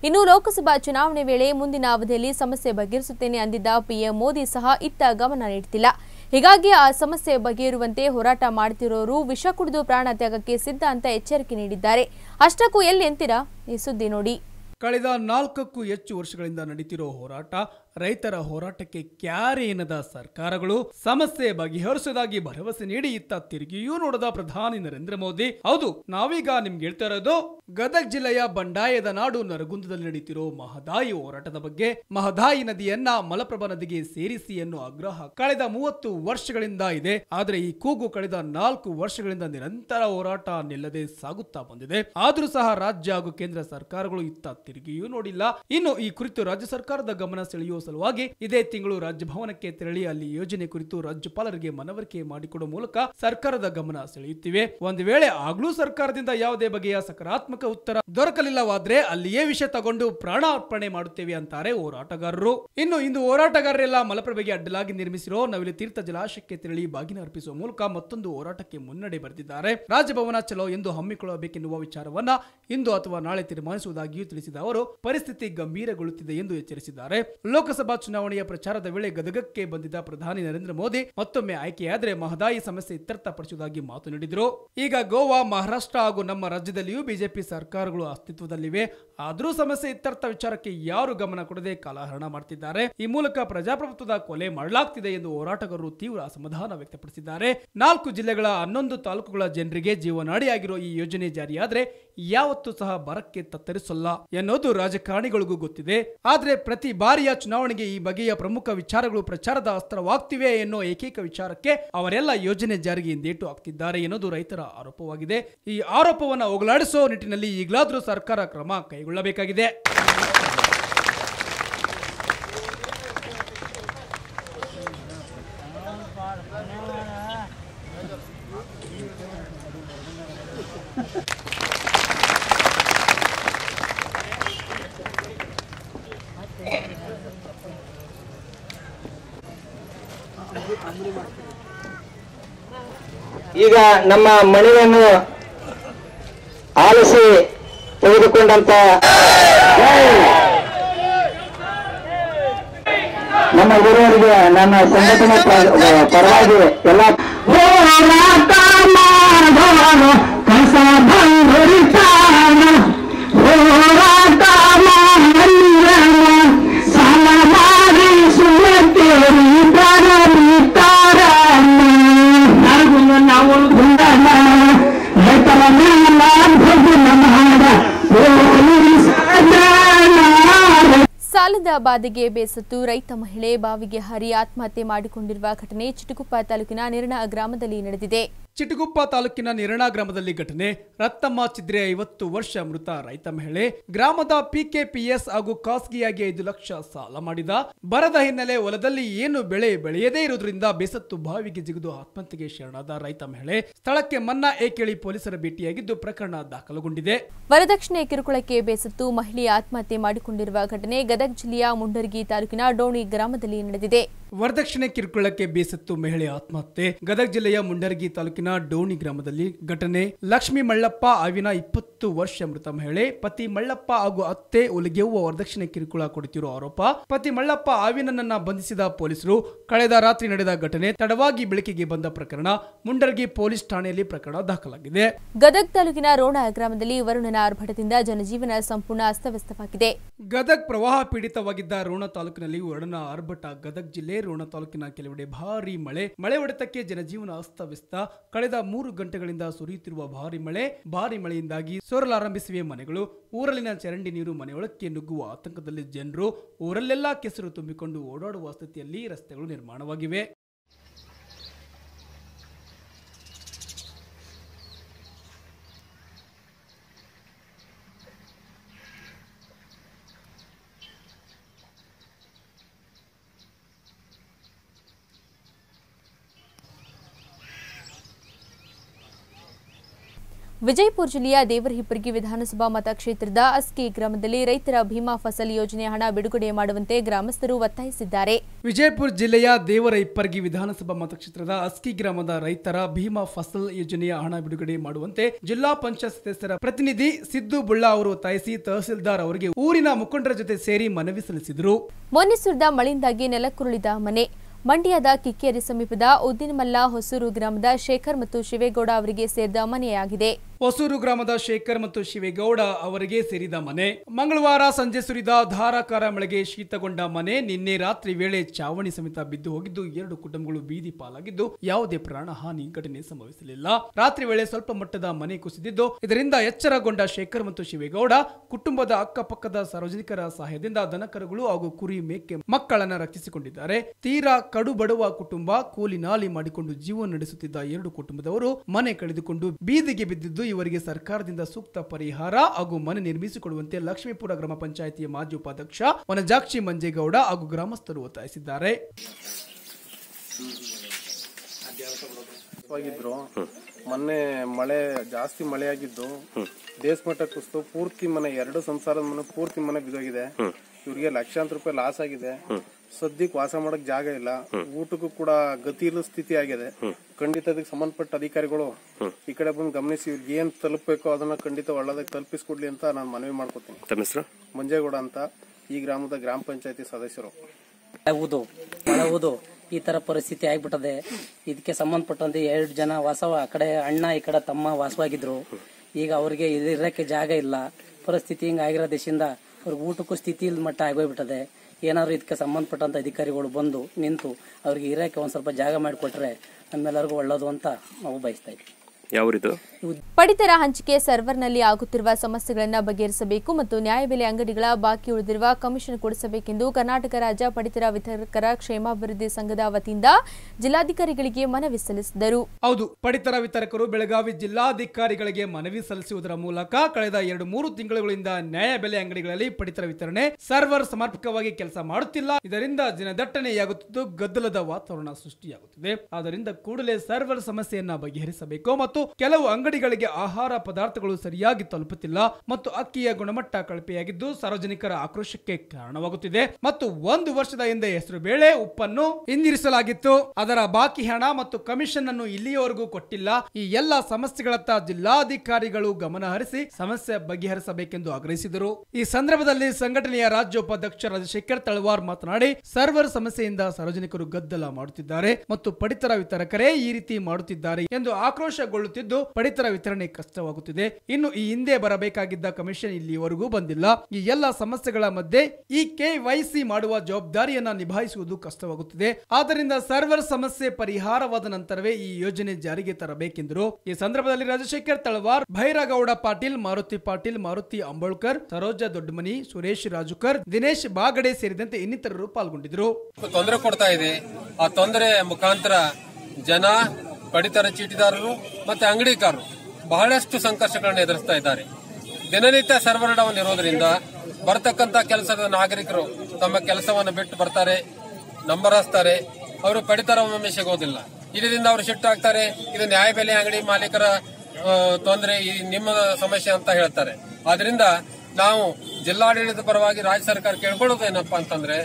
ಇನ್ನು ಲೋಕಸಭಾ ಚುನಾವಣೆ ವೇಳೆ ಮುಂದಿನ ಅವಧಿಯಲ್ಲಿ ಸಮಸ್ಯೆ ಬಗೆಹರಿಸುತ್ತೇನೆ ಅಂದಿದ್ದ ಪಿಎಂ ಮೋದಿ ಸಹ ಇತ್ತ ಗಮನ ನೀಡುತ್ತಿಲ್ಲ. ಹೀಗಾಗಿ ಆ ಸಮಸ್ಯೆ ಬಗೆಹರುವಂತೆ ಹೋರಾಟ ಮಾಡ್ತಿರೋರು ವಿಷ ಕುಡಿದು ಪ್ರಾಣ ತ್ಯಾಗಕ್ಕೆ ಸಿದ್ಧ ಅಂತ ಎಚ್ಚರಿಕೆ ನೀಡಿದ್ದಾರೆ. ಅಷ್ಟಕ್ಕೂ ಎಲ್ಲಿ ಎಂತೀರಾ ಈ ಸುದ್ದಿ ನೋಡಿ. ಕಳೆದ ನಾಲ್ಕಕ್ಕೂ ಹೆಚ್ಚು ವರ್ಷಗಳಿಂದ ನಡೀತಿರೋ ಹೋರಾಟ ರೈತರ ಹೋರಾಟಕ್ಕೆ ಕ್ಯಾರೇನದ ಸರ್ಕಾರಗಳು ಸಮಸ್ಯೆ ಬಗೆಹರಿಸುವುದಾಗಿ ಭರವಸೆ ನೀಡಿ ಇತ್ತ ತಿರುಗಿಯೂ ನೋಡದ ಪ್ರಧಾನಿ ನರೇಂದ್ರ ಮೋದಿ. ಹೌದು, ನಾವೀಗ ನಿಮ್ಗೆ ಹೇಳ್ತಾ ಇರೋದು, ಗದಗ ಜಿಲ್ಲೆಯ ಬಂಡಾಯದ ನಾಡು ನರಗುಂದದಲ್ಲಿ ನಡೀತಿರೋ ಮಹದಾಯಿ ಹೋರಾಟದ ಬಗ್ಗೆ. ಮಹದಾಯಿ ನದಿಯನ್ನ ಮಲಪ್ರಭಾ ನದಿಗೆ ಸೇರಿಸಿ ಎನ್ನುವ ಆಗ್ರಹ ಕಳೆದ ಮೂವತ್ತು ವರ್ಷಗಳಿಂದ ಇದೆ. ಆದರೆ ಈ ಕೂಗು ಕಳೆದ ನಾಲ್ಕು ವರ್ಷಗಳಿಂದ ನಿರಂತರ ಹೋರಾಟ ನಿಲ್ಲದೆ ಸಾಗುತ್ತಾ ಬಂದಿದೆ. ಆದರೂ ಸಹ ರಾಜ್ಯ ಹಾಗೂ ಕೇಂದ್ರ ಸರ್ಕಾರಗಳು ಇತ್ತ ತಿರುಗಿಯೂ ನೋಡಿಲ್ಲ. ಇನ್ನು ಈ ಕುರಿತು ರಾಜ್ಯ ಸರ್ಕಾರದ ಗಮನ ಸೆಳೆಯುವ ಸಲುವಾಗಿ ಇದೇ ತಿಂಗಳು ರಾಜ್ಯಭವನಕ್ಕೆ ತೆರಳಿ ಅಲ್ಲಿ ಯೋಜನೆ ಕುರಿತು ರಾಜ್ಯಪಾಲರಿಗೆ ಮನವರಿಕೆ ಮಾಡಿಕೊಡುವ ಮೂಲಕ ಸರ್ಕಾರದ ಗಮನ ಸೆಳೆಯುತ್ತಿವೆ. ಒಂದು ವೇಳೆ ಆಗ್ಲೂ ಸರ್ಕಾರದಿಂದ ಯಾವುದೇ ಬಗೆಯ ಸಕಾರಾತ್ಮಕ ಉತ್ತರ ದೊರಕಲಿಲ್ಲವಾದ್ರೆ ಅಲ್ಲಿಯೇ ವಿಷಯ ತಗೊಂಡು ಪ್ರಾಣಾರ್ಪಣೆ ಮಾಡುತ್ತೇವೆ ಅಂತಾರೆ ಹೋರಾಟಗಾರರು. ಇನ್ನು ಇಂದು ಹೋರಾಟಗಾರರೆಲ್ಲ ಮಲಪ್ರಭೆಗೆ ಅಡ್ಡಲಾಗಿ ನಿರ್ಮಿಸಿರೋ ನವಿಲು ತೀರ್ಥ ಜಲಾಶಯಕ್ಕೆ ತೆರಳಿ ಬಾಗಿನ ಅರ್ಪಿಸುವ ಮೂಲಕ ಮತ್ತೊಂದು ಹೋರಾಟಕ್ಕೆ ಮುನ್ನಡೆ ಬರೆದಿದ್ದಾರೆ. ರಾಜಭವನ ಚಲೋ ಎಂದು ಹಮ್ಮಿಕೊಳ್ಳಬೇಕೆನ್ನುವ ವಿಚಾರವನ್ನ ಇಂದು ಅಥವಾ ನಾಳೆ ತೀರ್ಮಾನಿಸುವುದಾಗಿಯೂ ತಿಳಿಸಿದ ಅವರು, ಪರಿಸ್ಥಿತಿ ಗಂಭೀರಗೊಳ್ಳುತ್ತಿದೆ ಎಂದು ಎಚ್ಚರಿಸಿದ್ದಾರೆ. ಲೋಕಸಭಾ ಚುನಾವಣೆಯ ಪ್ರಚಾರದ ವೇಳೆ ಗದಗಕ್ಕೆ ಬಂದಿದ್ದ ಪ್ರಧಾನಿ ನರೇಂದ್ರ ಮೋದಿ ಮತ್ತೊಮ್ಮೆ ಆಯ್ಕೆಯಾದರೆ ಮಹದಾಯಿ ಸಮಸ್ಯೆ ಇತ್ಯರ್ಥಪಡಿಸುವುದಾಗಿ ಮಾತು ನೀಡಿದರು. ಈಗ ಗೋವಾ, ಮಹಾರಾಷ್ಟ್ರ ಹಾಗೂ ನಮ್ಮ ರಾಜ್ಯದಲ್ಲಿಯೂ ಬಿಜೆಪಿ ಸರ್ಕಾರಗಳು ಅಸ್ತಿತ್ವದಲ್ಲಿವೆ. ಆದರೂ ಸಮಸ್ಯೆ ಇತ್ಯರ್ಥ ವಿಚಾರಕ್ಕೆ ಯಾರು ಗಮನ ಕೊಡದೆ ಕಾಲಹರಣ ಮಾಡ್ತಿದ್ದಾರೆ. ಈ ಮೂಲಕ ಪ್ರಜಾಪ್ರಭುತ್ವದ ಕೊಲೆ ಮಾಡಲಾಗ್ತಿದೆ ಎಂದು ಹೋರಾಟಗಾರರು ತೀವ್ರ ಅಸಮಾಧಾನ ವ್ಯಕ್ತಪಡಿಸಿದ್ದಾರೆ. ನಾಲ್ಕು ಜಿಲ್ಲೆಗಳ ಹನ್ನೊಂದು ತಾಲೂಕುಗಳ ಜನರಿಗೆ ಜೀವನಾಡಿಯಾಗಿರೋ ಈ ಯೋಜನೆ ಜಾರಿಯಾದ್ರೆ ಯಾವತ್ತೂ ಸಹ ಬರಕ್ಕೆ ತತ್ತರಿಸಲ್ಲ ಎನ್ನುವುದು ರಾಜಕಾರಣಿಗಳಿಗೂ ಗೊತ್ತಿದೆ. ಆದರೆ ಪ್ರತಿ ಬಾರಿಯ ಚುನಾವಣೆಗೆ ಈ ಬಗೆಯ ಪ್ರಮುಖ ವಿಚಾರಗಳು ಪ್ರಚಾರದ ಅಸ್ತ್ರವಾಗ್ತಿವೆ ಎನ್ನೋ ಏಕೈಕ ವಿಚಾರಕ್ಕೆ ಅವರೆಲ್ಲ ಯೋಜನೆ ಜಾರಿಗೆ ಹಿಂದೇಟು ಹಾಕ್ತಿದ್ದಾರೆ ಎನ್ನುವುದು ರೈತರ ಆರೋಪವಾಗಿದೆ. ಈ ಆರೋಪವನ್ನು ಹೋಗಲಾಡಿಸೋ ನಿಟ್ಟಿನಲ್ಲಿ ಈಗಲಾದರೂ ಸರ್ಕಾರ ಕ್ರಮ ಕೈಗೊಳ್ಳಬೇಕಾಗಿದೆ. ಈಗ ನಮ್ಮ ಮಣಿಯನ್ನು ಆಲಿಸಿ ತೆಗೆದುಕೊಂಡಂತ ನಮ್ಮ ಗುರುವರಿಗೆ ನನ್ನ ಸಂಘಟನೆ ಪರವಾಗಿ ಎಲ್ಲ ಕಸ ಸಾಲದ ಬಾಧೆಗೆ ಬೇಸತ್ತು ರೈತ ಮಹಿಳೆ ಬಾವಿಗೆ ಹರಿ ಆತ್ಮಹತ್ಯೆ ಮಾಡಿಕೊಂಡಿರುವ ಘಟನೆ ಚಿಟುಕುಪ್ಪ ತಾಲೂಕಿನ ನಿರ್ಣ ಗ್ರಾಮದಲ್ಲಿ ನಡೆದಿದೆ. ಚಿಟಗುಪ್ಪ ತಾಲೂಕಿನ ನಿರಣಾ ಗ್ರಾಮದಲ್ಲಿ ಘಟನೆ. ರತ್ತಮ್ಮ ಚಿದ್ರೆ ಐವತ್ತು ವರ್ಷ ಮೃತ ರೈತ ಮಹಿಳೆ. ಗ್ರಾಮದ ಪಿಕೆಪಿಎಸ್ ಹಾಗೂ ಖಾಸಗಿಯಾಗಿ ಐದು ಲಕ್ಷ ಸಾಲ ಮಾಡಿದ. ಬರದ ಹಿನ್ನೆಲೆ ಹೊಲದಲ್ಲಿ ಏನು ಬೆಳೆ ಬೆಳೆಯದೇ ಇರುವುದರಿಂದ ಬೇಸತ್ತು ಬಾವಿಗೆ ಜಿಗಿದು ಆತ್ಮಹತ್ಯೆಗೆ ಶರಣಾದ ರೈತ ಮಹಿಳೆ. ಸ್ಥಳಕ್ಕೆ ಮನ್ನಾ ಏಕೇಳಿ ಪೊಲೀಸರ ಭೇಟಿಯಾಗಿದ್ದು ಪ್ರಕರಣ ದಾಖಲುಗೊಂಡಿದೆ. ವರದಕ್ಷಿಣೆ ಕಿರುಕುಳಕ್ಕೆ ಬೇಸತ್ತು ಮಹಿಳೆ ಆತ್ಮಹತ್ಯೆ ಮಾಡಿಕೊಂಡಿರುವ ಘಟನೆ ಗದಗ ಜಿಲ್ಲೆಯ ಮುಂಡರ್ಗಿ ತಾಲೂಕಿನ ಡೋಣಿ ಗ್ರಾಮದಲ್ಲಿ ನಡೆದಿದೆ. ವರದಕ್ಷಿಣೆ ಕಿರುಕುಳಕ್ಕೆ ಬೇಸತ್ತು ಮಹಿಳೆ ಆತ್ಮಹತ್ಯೆ. ಗದಗ ಜಿಲ್ಲೆಯ ಮುಂಡರಗಿ ತಾಲೂಕಿನ ಡೋಣಿ ಗ್ರಾಮದಲ್ಲಿ ಘಟನೆ. ಲಕ್ಷ್ಮಿ ಮಳ್ಳಪ್ಪ ಅವಿನ ಇಪ್ಪತ್ತು ವರ್ಷ ಮೃತ ಮಹಿಳೆ ಪತಿ ಮಳ್ಳಪ್ಪ ಹಾಗೂ ಅತ್ತೆ ಒಲಿಗೆವ್ವ ವರದಕ್ಷಿಣೆ ಕಿರುಕುಳ ಕೊಡುತ್ತಿರುವ ಆರೋಪ. ಪತಿ ಮಳ್ಳಪ್ಪ ಆವಿನನ್ನ ಬಂಧಿಸಿದ ಪೊಲೀಸರು ಕಳೆದ ರಾತ್ರಿ ನಡೆದ ಘಟನೆ ತಡವಾಗಿ ಬೆಳಕಿಗೆ ಬಂದ ಪ್ರಕರಣ ಮುಂಡರ್ಗಿ ಪೊಲೀಸ್ ಠಾಣೆಯಲ್ಲಿ ಪ್ರಕರಣ ದಾಖಲಾಗಿದೆ. ಗದಗ ತಾಲೂಕಿನ ರೋಣ ಗ್ರಾಮದಲ್ಲಿ ವರುಣನ ಆರ್ಭಟದಿಂದ ಜನಜೀವನ ಸಂಪೂರ್ಣ ಅಸ್ತವ್ಯಸ್ತವಾಗಿದೆ. ಗದಗ ಪ್ರವಾಹ ಪೀಡಿತವಾಗಿದ್ದ ರೋಣ ತಾಲೂಕಿನಲ್ಲಿ ವರುಣನ ಆರ್ಭಟ. ಗದಗ ಜಿಲ್ಲೆ ರೋಣ ತಾಲೂಕಿನ ಕೆಲವೆಡೆ ಭಾರಿ ಮಳೆ. ಮಳೆ ಹೊಡೆತಕ್ಕೆ ಜನಜೀವನ ಅಸ್ತವ್ಯಸ್ತ. ಕಳೆದ ಮೂರು ಗಂಟೆಗಳಿಂದ ಸುರಿಯುತ್ತಿರುವ ಭಾರಿ ಮಳೆ, ಭಾರಿ ಮಳೆಯಿಂದಾಗಿ ಸೋರಲಾರಂಭಿಸಿವೆ ಮನೆಗಳು. ಊರಲ್ಲಿನ ಚರಂಡಿ ನೀರು ಮನೆಯೊಳಕ್ಕೆ ನುಗ್ಗುವ ಆತಂಕದಲ್ಲಿ ಜನರು ಊರಲ್ಲೆಲ್ಲಾ ಕೆಸರು ತುಂಬಿಕೊಂಡು ಓಡಾಡುವ ಸ್ಥಿತಿಯಲ್ಲಿ ರಸ್ತೆಗಳು ನಿರ್ಮಾಣವಾಗಿವೆ. ವಿಜಯಪುರ ಜಿಲ್ಲೆಯ ದೇವರಹಿಪ್ಪರ್ಗಿ ವಿಧಾನಸಭಾ ಮತಕ್ಷೇತ್ರದ ಅಸ್ಕಿ ಗ್ರಾಮದಲ್ಲಿ ರೈತರ ಭೀಮಾ ಫಸಲ್ ಯೋಜನೆ ಹಣ ಬಿಡುಗಡೆ ಮಾಡುವಂತೆ ಗ್ರಾಮಸ್ಥರು ಒತ್ತಾಯಿಸಿದ್ದಾರೆ. ವಿಜಯಪುರ ಜಿಲ್ಲೆಯ ದೇವರ ಇಪ್ಪರ್ಗಿ ವಿಧಾನಸಭಾ ಮತಕ್ಷೇತ್ರದ ಅಸ್ಕಿ ಗ್ರಾಮದ ರೈತರ ಭೀಮಾ ಫಸಲ್ ಯೋಜನೆಯ ಹಣ ಬಿಡುಗಡೆ ಮಾಡುವಂತೆ ಜಿಲ್ಲಾ ಪಂಚಾಯತ್ ಸದಸ್ಯರ ಪ್ರತಿನಿಧಿ ಸಿದ್ದು ಬುಳ್ಳಾ ಅವರು ಒತ್ತಾಯಿಸಿ ತಹಸೀಲ್ದಾರ್ ಅವರಿಗೆ ಊರಿನ ಮುಖಂಡರ ಜೊತೆ ಸೇರಿ ಮನವಿ ಸಲ್ಲಿಸಿದರು. ಮೊನ್ನೆ ಸುರಿದ ಮಳೆಯಿಂದಾಗಿ ನೆಲಕ್ಕುರುಳಿದ ಮನೆ. ಮಂಡ್ಯದ ಕಿಕ್ಕೇರಿ ಸಮೀಪದ ಉದ್ದಿನಮಲ್ಲ ಹೊಸೂರು ಗ್ರಾಮದ ಶೇಖರ್ ಮತ್ತು ಶಿವೇಗೌಡ ಅವರಿಗೆ ಸೇರಿದ ಮನೆಯಾಗಿದೆ. ಹೊಸೂರು ಗ್ರಾಮದ ಶೇಖರ್ ಮತ್ತು ಶಿವೇಗೌಡ ಅವರಿಗೆ ಸೇರಿದ ಮನೆ. ಮಂಗಳವಾರ ಸಂಜೆ ಸುರಿದ ಧಾರಾಕಾರ ಮಳೆಗೆ ಶೀತಗೊಂಡ ಮನೆ. ನಿನ್ನೆ ರಾತ್ರಿ ವೇಳೆ ಚಾವಣಿ ಸಮೇತ ಬಿದ್ದು ಹೋಗಿದ್ದು, ಎರಡು ಕುಟುಂಬಗಳು ಬೀದಿ ಪಾಲಾಗಿದ್ದು, ಯಾವುದೇ ಪ್ರಾಣ ಹಾನಿ ಘಟನೆ ಸಂಭವಿಸಲಿಲ್ಲ. ರಾತ್ರಿ ವೇಳೆ ಸ್ವಲ್ಪ ಮಟ್ಟದ ಮನೆ ಕುಸಿದಿದ್ದು, ಇದರಿಂದ ಎಚ್ಚರಗೊಂಡ ಶೇಖರ್ ಮತ್ತು ಶಿವೇಗೌಡ ಕುಟುಂಬದ ಅಕ್ಕಪಕ್ಕದ ಸಾರ್ವಜನಿಕರ ಸಹಾಯದಿಂದ ದನಕರುಗಳು ಹಾಗೂ ಕುರಿ ಮೇಕೆ ಮಕ್ಕಳನ್ನು ರಕ್ಷಿಸಿಕೊಂಡಿದ್ದಾರೆ. ತೀರಾ ಕಡು ಬಡವ ಕುಟುಂಬ ಕೂಲಿ ನಾಲಿ ಮಾಡಿಕೊಂಡು ಜೀವನ ನಡೆಸುತ್ತಿದ್ದ ಎರಡು ಕುಟುಂಬದವರು ಮನೆ ಕಳೆದುಕೊಂಡು ಬೀದಿಗೆ ಬಿದ್ದಿದ್ದು ಇವರಿಗೆ ಸರ್ಕಾರದಿಂದ ಸೂಕ್ತ ಪರಿಹಾರ ಹಾಗೂ ಮನೆ ನಿರ್ಮಿಸಿಕೊಡುವಂತೆ ಲಕ್ಷ್ಮೀಪುರ ಗ್ರಾಮ ಪಂಚಾಯಿತಿಯ ಮಾಜಿ ಉಪಾಧ್ಯಕ್ಷ ವನಜಾಕ್ಷಿ ಮಂಜೇಗೌಡ ಹಾಗೂ ಗ್ರಾಮಸ್ಥರು ಒತ್ತಾಯಿಸಿದ್ದಾರೆ. ಮೊನ್ನೆ ಮಳೆ ಜಾಸ್ತಿ ಮಳೆ ಆಗಿದ್ದು ದೇಶಮಟ್ಟ ಕುಸ್ತು ಪೂರ್ತಿ ಮನೆ ಎರಡು ಸಂಸಾರದ ಮನೆ ಪೂರ್ತಿ ಮನೆ ಬಿದ್ದೋಗಿದೆ. ಇವರಿಗೆ ಲಕ್ಷಾಂತರ ರೂಪಾಯಿ ಲಾಸ್ ಆಗಿದೆ. ಸದ್ಯಕ್ಕೆ ವಾಸ ಮಾಡಕ್ ಜಾಗ ಇಲ್ಲ. ಊಟಕ್ಕೂ ಕೂಡ ಗತಿ ಇಲ್ಲದ ಸ್ಥಿತಿ ಆಗಿದೆ. ಖಂಡಿತ ಅದಕ್ಕೆ ಸಂಬಂಧಪಟ್ಟ ಅಧಿಕಾರಿಗಳು ಈ ಕಡೆ ಬಂದು ಗಮನಿಸಿ ಇವ್ರಿಗೆ ಏನ್ ತಲುಪಬೇಕು ಅದನ್ನ ಖಂಡಿತ ಒಳ್ಳೆದಾಗ ತಲುಪಿಸ್ಕೊಡ್ಲಿ ಅಂತ ನಾನು ಮನವಿ ಮಾಡ್ಕೊತೀನಿ. ಮಂಜೇಗೌಡ ಅಂತ ಈ ಗ್ರಾಮದ ಗ್ರಾಮ ಪಂಚಾಯತಿ ಸದಸ್ಯರು. ಈ ತರ ಪರಿಸ್ಥಿತಿ ಆಗ್ಬಿಟ್ಟದೆ. ಇದಕ್ಕೆ ಸಂಬಂಧಪಟ್ಟಂತೆ ಎರಡು ಜನ ವಾಸವ ಆ ಕಡೆ ಅಣ್ಣ ಈ ಕಡೆ ತಮ್ಮ ವಾಸವಾಗಿದ್ರು. ಈಗ ಅವ್ರಿಗೆ ಇರಕ್ಕೆ ಜಾಗ ಇಲ್ಲ. ಪರಿಸ್ಥಿತಿ ಹಿಂಗ ಆಗಿರೋ ದೇಶದಿಂದ ಅವ್ರಿಗೆ ಊಟಕ್ಕೂ ಸ್ಥಿತಿ ಇಲ್ದ ಮಟ್ಟ ಆಗೋಗ್ಬಿಟ್ಟದೆ ಏನಾದ್ರು ಇದಕ್ಕೆ ಸಂಬಂಧಪಟ್ಟಂಥ ಅಧಿಕಾರಿಗಳು ಬಂದು ನಿಂತು ಅವ್ರಿಗೆ ಇರಕ್ಕೆ ಒಂದು ಸ್ವಲ್ಪ ಜಾಗ ಮಾಡಿಕೊಟ್ರೆ ನಮ್ಮೆಲ್ಲರಿಗೂ ಒಳ್ಳೇದು ಅಂತ ನಾವು ಬಯಸ್ತಾ ಇದ್ವಿ ಯಾವೂರಿದು? ಪಡಿತರ ಹಂಚಿಕೆ ಸರ್ವರ್ನಲ್ಲಿ ಆಗುತ್ತಿರುವ ಸಮಸ್ಯೆಗಳನ್ನು ಬಗೆಹರಿಸಬೇಕು ಮತ್ತು ನ್ಯಾಯಬೆಲೆ ಅಂಗಡಿಗಳ ಬಾಕಿ ಉಳಿದಿರುವ ಕಮಿಷನ್ ಕೊಡಿಸಬೇಕೆಂದು ಕರ್ನಾಟಕ ರಾಜ್ಯ ಪಡಿತರ ವಿತರಕರ ಕ್ಷೇಮಾಭಿವೃದ್ಧಿ ಸಂಘದ ವತಿಯಿಂದ ಜಿಲ್ಲಾಧಿಕಾರಿಗಳಿಗೆ ಮನವಿ ಸಲ್ಲಿಸಿದರು. ಹೌದು ಪಡಿತರ ವಿತರಕರು ಬೆಳಗಾವಿ ಜಿಲ್ಲಾಧಿಕಾರಿಗಳಿಗೆ ಮನವಿ ಸಲ್ಲಿಸುವುದರ ಮೂಲಕ ಕಳೆದ ಎರಡು ಮೂರು ತಿಂಗಳುಗಳಿಂದ ನ್ಯಾಯಬೆಲೆ ಅಂಗಡಿಗಳಲ್ಲಿ ಪಡಿತರ ವಿತರಣೆ ಸರ್ವರ್ ಸಮರ್ಪಕವಾಗಿ ಕೆಲಸ ಮಾಡುತ್ತಿಲ್ಲ. ಇದರಿಂದ ದಿನದಟ್ಟಣೆಯಾಗುತ್ತಿದ್ದು ಗದ್ದಲದ ವಾತಾವರಣ ಸೃಷ್ಟಿಯಾಗುತ್ತಿದೆ. ಆದ್ದರಿಂದ ಕೂಡಲೇ ಸರ್ವರ್ ಸಮಸ್ಯೆಯನ್ನ ಬಗೆಹರಿಸಬೇಕು ಮತ್ತು ಕೆಲವು ಅಂಗಡಿಗಳಿಗೆ ಆಹಾರ ಪದಾರ್ಥಗಳು ಸರಿಯಾಗಿ ತಲುಪುತ್ತಿಲ್ಲ ಮತ್ತು ಅಕ್ಕಿಯ ಗುಣಮಟ್ಟ ಕಳಪೆಯಾಗಿದ್ದು ಸಾರ್ವಜನಿಕರ ಆಕ್ರೋಶಕ್ಕೆ ಕಾರಣವಾಗುತ್ತಿದೆ. ಮತ್ತು ಒಂದು ವರ್ಷದ ಹಿಂದೆ ಹೆಸರು ಬೇಳೆ ಉಪ್ಪನ್ನು ಹಿಂದಿರಿಸಲಾಗಿತ್ತು. ಅದರ ಬಾಕಿ ಹಣ ಮತ್ತು ಕಮಿಷನ್ ಅನ್ನು ಇಲ್ಲಿಯವರೆಗೂ ಕೊಟ್ಟಿಲ್ಲ. ಈ ಎಲ್ಲ ಸಮಸ್ಯೆಗಳತ್ತ ಜಿಲ್ಲಾಧಿಕಾರಿಗಳು ಗಮನ ಹರಿಸಿ ಸಮಸ್ಯೆ ಬಗೆಹರಿಸಬೇಕೆಂದು ಆಗ್ರಹಿಸಿದರು. ಈ ಸಂದರ್ಭದಲ್ಲಿ ಸಂಘಟನೆಯ ರಾಜ್ಯೋಪಾಧ್ಯಕ್ಷ ರಾಜಶೇಖರ್ ತಳವಾರ್ ಮಾತನಾಡಿ, ಸರ್ವರ್ ಸಮಸ್ಯೆಯಿಂದ ಸಾರ್ವಜನಿಕರು ಗದ್ದಲ ಮಾಡುತ್ತಿದ್ದಾರೆ ಮತ್ತು ಪಡಿತರ ವಿತರಕರೇ ಈ ರೀತಿ ಮಾಡುತ್ತಿದ್ದಾರೆ ಎಂದು ಆಕ್ರೋಶಗೊಳ್ಳುತ್ತಿದ್ದು ಪಡಿತರ ವಿತರಣೆ ಕಷ್ಟವಾಗುತ್ತಿದೆ. ಇನ್ನು ಈ ಹಿಂದೆ ಬರಬೇಕಾಗಿದ್ದ ಕಮಿಷನ್ ಇಲ್ಲಿವರೆಗೂ ಬಂದಿಲ್ಲ. ಈ ಎಲ್ಲ ಸಮಸ್ಯೆಗಳ ಮಧ್ಯೆ ಈ ಕೆವೈಸಿ ಮಾಡುವ ಜವಾಬ್ದಾರಿಯನ್ನ ನಿಭಾಯಿಸುವುದು ಕಷ್ಟವಾಗುತ್ತಿದೆ. ಆದ್ದರಿಂದ ಸರ್ವರ್ ಸಮಸ್ಯೆ ಪರಿಹಾರವಾದ ನಂತರವೇ ಈ ಯೋಜನೆ ಜಾರಿಗೆ ತರಬೇಕೆಂದರು. ಈ ಸಂದರ್ಭದಲ್ಲಿ ರಾಜಶೇಖರ್ ತಳವಾರ್, ಭೈರಗೌಡ ಪಾಟೀಲ್, ಮಾರುತಿ ಪಾಟೀಲ್, ಮಾರುತಿ ಅಂಬೋಳ್ಕರ್, ಸರೋಜ ದೊಡ್ಡಮನಿ, ಸುರೇಶ್ ರಾಜುಕರ್, ದಿನೇಶ್ ಬಾಗಡೆ ಸೇರಿದಂತೆ ಇನ್ನಿತರರು ಪಾಲ್ಗೊಂಡಿದ್ರು ತೊಂದರೆ ಕೊಡ್ತಾ ಇದೆ. ಆ ತೊಂದರೆ ಮುಖಾಂತರ ಜನ ಪಡಿತರ ಚೀಟಿದಾರರು ಮತ್ತೆ ಅಂಗಡಿಕಾರರು ಬಹಳಷ್ಟು ಸಂಕಷ್ಟಗಳನ್ನು ಎದುರಿಸ್ತಾ ಇದ್ದಾರೆ. ದಿನನಿತ್ಯ ಸರ್ವರ್ ಡೌನ್ ಇರೋದ್ರಿಂದ ಕೆಲಸದ ನಾಗರಿಕರು ತಮ್ಮ ಕೆಲಸವನ್ನು ಬಿಟ್ಟು ಬರ್ತಾರೆ, ನಂಬರಸ್ತಾರೆ. ಅವರು ಪಡಿತರ ಒಮ್ಮೊಮ್ಮೆ ಸಿಗೋದಿಲ್ಲ. ಇದರಿಂದ ಅವರು ಶಿಫ್ಟ್ ಆಗ್ತಾರೆ. ಇದು ನ್ಯಾಯಬೆಲೆ ಅಂಗಡಿ ಮಾಲೀಕರ ತೊಂದರೆ, ಈ ನಿಮ್ಮ ಸಮಸ್ಯೆ ಅಂತ ಹೇಳ್ತಾರೆ. ಆದ್ರಿಂದ ನಾವು ಜಿಲ್ಲಾಡಳಿತ ಪರವಾಗಿ ರಾಜ್ಯ ಸರ್ಕಾರ ಕೇಳ್ಕೊಳ್ಳೋದು ಏನಪ್ಪಾ ಅಂತಂದ್ರೆ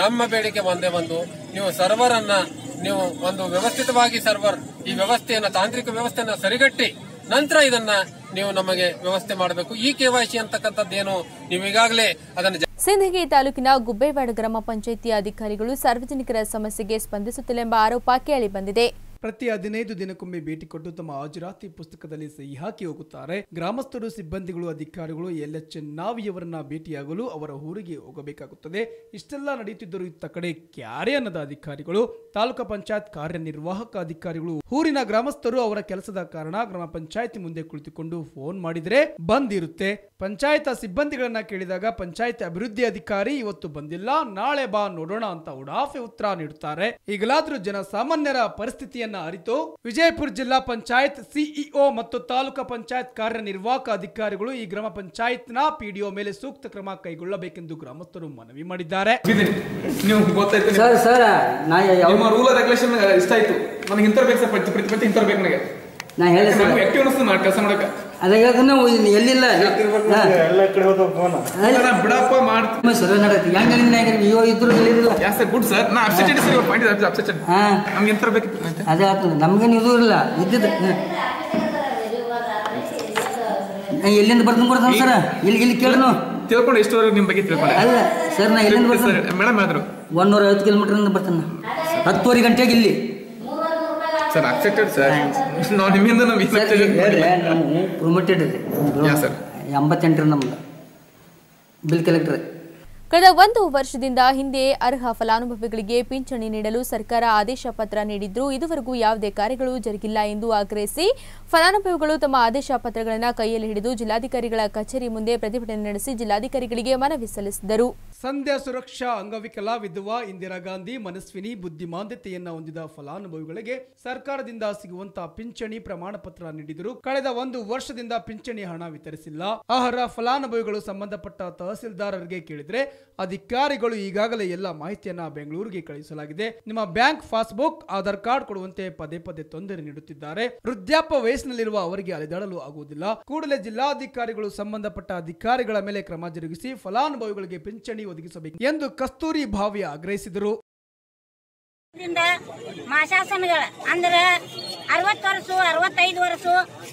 ನಮ್ಮ ಬೇಡಿಕೆ ಒಂದೇ ಒಂದು ನೀವು ಸರ್ವರನ್ನ ನೀವು ಒಂದು ವ್ಯವಸ್ಥಿತವಾಗಿ ಸರ್ವರ್, ಈ ವ್ಯವಸ್ಥೆಯನ್ನ, ತಾಂತ್ರಿಕ ವ್ಯವಸ್ಥೆಯನ್ನ ಸರಿಗಟ್ಟಿ ನಂತರ ಇದನ್ನ ನೀವು ನಮಗೆ ವ್ಯವಸ್ಥೆ ಮಾಡಬೇಕು. ಈ ಕೆವೈಸಿ ಅಂತಕ್ಕಂಥದ್ದೇನು ನೀವು ಈಗಾಗಲೇ ಅದನ್ನು ಸಿಂಧಗಿ ತಾಲೂಕಿನ ಗುಬ್ಬೇವಾಡ ಗ್ರಾಮ ಪಂಚಾಯಿತಿ ಅಧಿಕಾರಿಗಳು ಸಾರ್ವಜನಿಕರ ಸಮಸ್ಯೆಗೆ ಸ್ಪಂದಿಸುತ್ತಿಲ್ಲ ಎಂಬ ಆರೋಪ ಕೇಳಿಬಂದಿದೆ ಪ್ರತಿ ಹದಿನೈದು ದಿನಕ್ಕೊಮ್ಮೆ ಭೇಟಿ ಕೊಟ್ಟು ತಮ್ಮ ಹಾಜರಾತಿ ಪುಸ್ತಕದಲ್ಲಿ ಸಹಿ ಹಾಕಿ ಹೋಗುತ್ತಾರೆ. ಗ್ರಾಮಸ್ಥರು, ಸಿಬ್ಬಂದಿಗಳು, ಅಧಿಕಾರಿಗಳು ಎಲ್ ಎಚ್ ನಾವಿಯವರನ್ನ ಭೇಟಿಯಾಗಲು ಅವರ ಊರಿಗೆ ಹೋಗಬೇಕಾಗುತ್ತದೆ. ಇಷ್ಟೆಲ್ಲ ನಡೆಯುತ್ತಿದ್ದರೂ ಇತ್ತ ಕಡೆ ಕ್ಯಾರೆ ಅನ್ನದ ಅಧಿಕಾರಿಗಳು, ತಾಲೂಕು ಪಂಚಾಯತ್ ಕಾರ್ಯನಿರ್ವಾಹಕ ಅಧಿಕಾರಿಗಳು, ಊರಿನ ಗ್ರಾಮಸ್ಥರು ಅವರ ಕೆಲಸದ ಕಾರಣ ಗ್ರಾಮ ಪಂಚಾಯತಿ ಮುಂದೆ ಕುಳಿತುಕೊಂಡು ಫೋನ್ ಮಾಡಿದ್ರೆ ಬಂದಿರುತ್ತೆ. ಪಂಚಾಯತ್ ಸಿಬ್ಬಂದಿಗಳನ್ನ ಕೇಳಿದಾಗ ಪಂಚಾಯತ್ ಅಭಿವೃದ್ಧಿ ಅಧಿಕಾರಿ, ಇವತ್ತು ಬಂದಿಲ್ಲ, ನಾಳೆ ಬಾ ನೋಡೋಣ ಅಂತ ಉಡಾಫೆ ಉತ್ತರ ನೀಡುತ್ತಾರೆ. ಈಗಲಾದ್ರೂ ಜನಸಾಮಾನ್ಯರ ಪರಿಸ್ಥಿತಿಯನ್ನ ಅರಿತು ವಿಜಯಪುರ ಜಿಲ್ಲಾ ಪಂಚಾಯತ್ ಸಿಇಒ ಮತ್ತು ತಾಲೂಕಾ ಪಂಚಾಯತ್ ಕಾರ್ಯನಿರ್ವಾಹಕ ಅಧಿಕಾರಿಗಳು ಈ ಗ್ರಾಮ ಪಂಚಾಯತ್ನ ಪಿಡಿಒ ಮೇಲೆ ಸೂಕ್ತ ಕ್ರಮ ಕೈಗೊಳ್ಳಬೇಕೆಂದು ಗ್ರಾಮಸ್ಥರು ಮನವಿ ಮಾಡಿದ್ದಾರೆ. ಸರ್ ಸರ್ ನಾ ರೂಲ್ ರೆಗ್ಯುಲೇಷನ್ ಇಷ್ಟ ಆಯ್ತು. ನನಗೆ ಇಂತರ ಬೇಕು ಸರ್ ಪ್ರತಿ ಪ್ರತಿ ಪ್ರತಿ ಇಂತರ ಬೇಕು ನನಗೆ. ನಾ ಹೇಳಿ ಸರ್. ಆಕ್ಟಿವ್ ಅನಿಸ್ತದೆ ಕೆಲಸ ಮಾಡಕ್ಕೆ ಅದೇ ಹೇಳ್ತಾನೆ ಎಲ್ಲಿಲ್ಲ? ಇಲ್ಲ, ಫೋನ್ ಬಿಡಪ್ಪ ಮಾಡ್ತೀನಿ. ಸರ್ ನಡತ್ತಿ ಹೆಂಗ ನಿಮ್ಮ ಅಯ್ಯೋ ಇದ್ರು ಇಲ್ಲಿಲ್ಲ ಯಾ ಸರ್ ಗುಡ್ ಸರ್. ನಾ ಅಪ್ಸೆಟೆಡ್ ಸರ್ ಪಾಯಿಂಟ್ ಇದೆ. ಅಪ್ಸೆಟೆಡ್ ಹಾ. ನಮ್ಗೆ ಇಂತರ ಬೇಕಿತ್ತು ಅದೇ ಆಗ್ತದೆ ನಮ್ಗೇನು ಇದು ಇಲ್ಲ. ಇದ್ದಿದ್ದು ಎಲ್ಲಿಂದ ಬರ್ತೀನಿ ಕೊಡ್ತಾನೆ ಸರ್? ಇಲ್ಲಿ ಇಲ್ಲಿ ಕೇಳ್ನು. ತಿಳ್ಕೊಂಡು ಎಷ್ಟುವರೆಗೆ ನಿಮ್ಮ ಬಗ್ಗೆ ತಿಳ್ಕೊಂಡು ಅಲ್ಲ ಸರ್ ನಾ ಎಲ್ಲಿಂದ ಸರ್ ಬರ್ತೀನಿ? ಮೇಡಮ್ ಹೇಳಿದ್ರು ಒಂದೂರ ಐವತ್ತು ಕಿಲೋಮೀಟರ್ ಬರ್ತಾನೆ ಹತ್ತುವರೆ ಗಂಟೆಗೆ ಇಲ್ಲಿ. ಸರ್ ಅಕ್ಸೆಪ್ಟೆಡ್ ಸರ್ ನಾವು ನಿಮ್ಮಿಂದ ನಾವು ಪ್ರೊಮೋಟೆಡ್ ರೀ. ಸರ್ ಎಂಬತ್ತೆಂಟರ ನಮ್ದು. ಬಿಲ್ ಕಲೆಕ್ಟರ್ ಕಳೆದ ಒಂದು ವರ್ಷದಿಂದ ಹಿಂದೆ ಅರ್ಹ ಫಲಾನುಭವಿಗಳಿಗೆ ಪಿಂಚಣಿ ನೀಡಲು ಸರ್ಕಾರ ಆದೇಶ ಪತ್ರ ನೀಡಿದ್ರು ಇದುವರೆಗೂ ಯಾವುದೇ ಕಾರ್ಯಗಳು ಜರುಗಿಲ್ಲ ಎಂದು ಆಗ್ರಹಿಸಿ ಫಲಾನುಭವಿಗಳು ತಮ್ಮ ಆದೇಶ ಪತ್ರಗಳನ್ನು ಕೈಯಲ್ಲಿ ಹಿಡಿದು ಜಿಲ್ಲಾಧಿಕಾರಿಗಳ ಕಚೇರಿ ಮುಂದೆ ಪ್ರತಿಭಟನೆ ನಡೆಸಿ ಜಿಲ್ಲಾಧಿಕಾರಿಗಳಿಗೆ ಮನವಿ ಸಲ್ಲಿಸಿದರು. ಸಂಧ್ಯಾ ಸುರಕ್ಷಾ ಅಂಗವಿಕಲ ವಿಧವಾ ಇಂದಿರಾ ಗಾಂಧಿ ಮನಸ್ವಿನಿ ಬುದ್ಧಿಮಾಂದ್ಯತೆಯನ್ನ ಹೊಂದಿದ ಫಲಾನುಭವಿಗಳಿಗೆ ಸರ್ಕಾರದಿಂದ ಸಿಗುವಂತಹ ಪಿಂಚಣಿ ಪ್ರಮಾಣ ಪತ್ರ ನೀಡಿದರು ಕಳೆದ ಒಂದು ವರ್ಷದಿಂದ ಪಿಂಚಣಿ ಹಣ ವಿತರಿಸಿಲ್ಲ. ಆಹಾರ ಫಲಾನುಭವಿಗಳು ಸಂಬಂಧಪಟ್ಟ ತಹಸೀಲ್ದಾರರಿಗೆ ಕೇಳಿದ್ರೆ ಅಧಿಕಾರಿಗಳು ಈಗಾಗಲೇ ಎಲ್ಲ ಮಾಹಿತಿಯನ್ನ ಬೆಂಗಳೂರಿಗೆ ಕಳುಹಿಸಲಾಗಿದೆ ನಿಮ್ಮ ಬ್ಯಾಂಕ್ ಪಾಸ್ಬುಕ್, ಆಧಾರ್ ಕಾರ್ಡ್ ಕೊಡುವಂತೆ ಪದೇ ಪದೇ ತೊಂದರೆ ನೀಡುತ್ತಿದ್ದಾರೆ. ವೃದ್ಧಾಪ ವಯಸ್ಸಿನಲ್ಲಿರುವ ಅವರಿಗೆ ಅಲೆದಾಡಲು ಆಗುವುದಿಲ್ಲ. ಕೂಡಲೇ ಜಿಲ್ಲಾಧಿಕಾರಿಗಳು ಸಂಬಂಧಪಟ್ಟ ಅಧಿಕಾರಿಗಳ ಮೇಲೆ ಕ್ರಮ ಜರುಗಿಸಿ ಫಲಾನುಭವಿಗಳಿಗೆ ಪಿಂಚಣಿ ಒದಗಿಸಬೇಕು ಎಂದು ಕಸ್ತೂರಿ ಭಾವ್ಯ ಆಗ್ರಹಿಸಿದರು. ಮಾಶಾಸನಗಳ ಅಂದ್ರೆ ಅರವತ್ತು ವರ್ಷ, ಅರವತ್ತೈದು ವರ್ಷ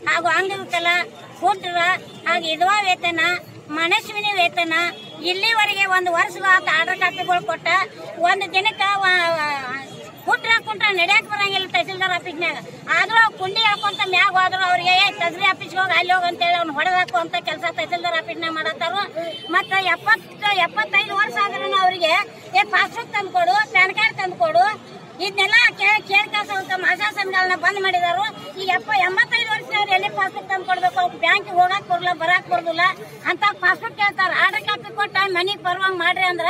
ಹಾಗೂ ಅಂಗವಿಕಲ ಕೂಟರ ಹಾಗೆ ಇದುವ ವೇತನ, ಮನಸ್ವಿನಿ ವೇತನ, ಇಲ್ಲಿವರೆಗೆ ಒಂದು ವರ್ಷ ಆರ್ಡರ್ ಕಾಪಿಗಳು ಕೊಟ್ಟ ಒಂದು ದಿನಕ್ಕೆ ಹುಟ್ರ ಕುಂಟ್ರ ನಡೆಯಕ್ ಬರಂಗಿಲ್ಲ ತಹಸೀಲ್ದಾರ್ ಆಫೀಸ್ನಾಗ ಆದ್ರೂ ಕುಂಡಿ ಹಾಕೊಂತ ಮ್ಯಾಗ ಹೋದ್ರು ಅವ್ರಿಗೆ ತಹಸೀಲ್ ಆಫೀಸ್ಗೆ ಹೋಗಿ, ಅಲ್ಲಿ ಹೋಗಿ ಅಂತೇಳಿ ಅವ್ನು ಹೊಡೆದಾಕು ಅಂತ ಕೆಲಸ ತಹಸೀಲ್ದಾರ್ ಆಫೀಸ್ನಾಗ ಮಾಡತ್ತಾರು. ಮತ್ತೆ ಎಪ್ಪತ್ತು, ಎಪ್ಪತ್ತೈದು ವರ್ಷ ಆದ್ರೂ ಅವರಿಗೆ, ಏ ಪಾಸ್ಬುಕ್ ತಂದು ಕೊಡು ಪ್ಯಾನ್ ಕಾರ್ಡ್ ತಂದು ಇದನ್ನೆಲ್ಲ ಕೇಳ್ಕಾಸ ಮಾಸಾಸನಗಳನ್ನ ಬಂದ್ ಮಾಡಿದಾರು. ಈಗ ಎಪ್ಪ ಎಂಬತ್ತೈದು ವರ್ಷ ಅವ್ರು ಎಲ್ಲಿ ಪಾಸ್ಬುಕ್ ತಂದು ಕೊಡ್ಬೇಕು ಅವ್ರು ಬ್ಯಾಂಕಿಗೆ ಹೋಗಕ್ ಬರಲ್ಲ ಬರಕ್ ಬರುದಿಲ್ಲ ಅಂತ ಪಾಸ್ಬುಕ್ ಕೇಳ್ತಾರ. ಆರ್ಡರ್ ಕಾಪಿ ಕೊಟ್ಟ ಮನಿಗ್ ಬರುವಂಗ್ ಮಾಡ್ರಿ ಅಂದ್ರ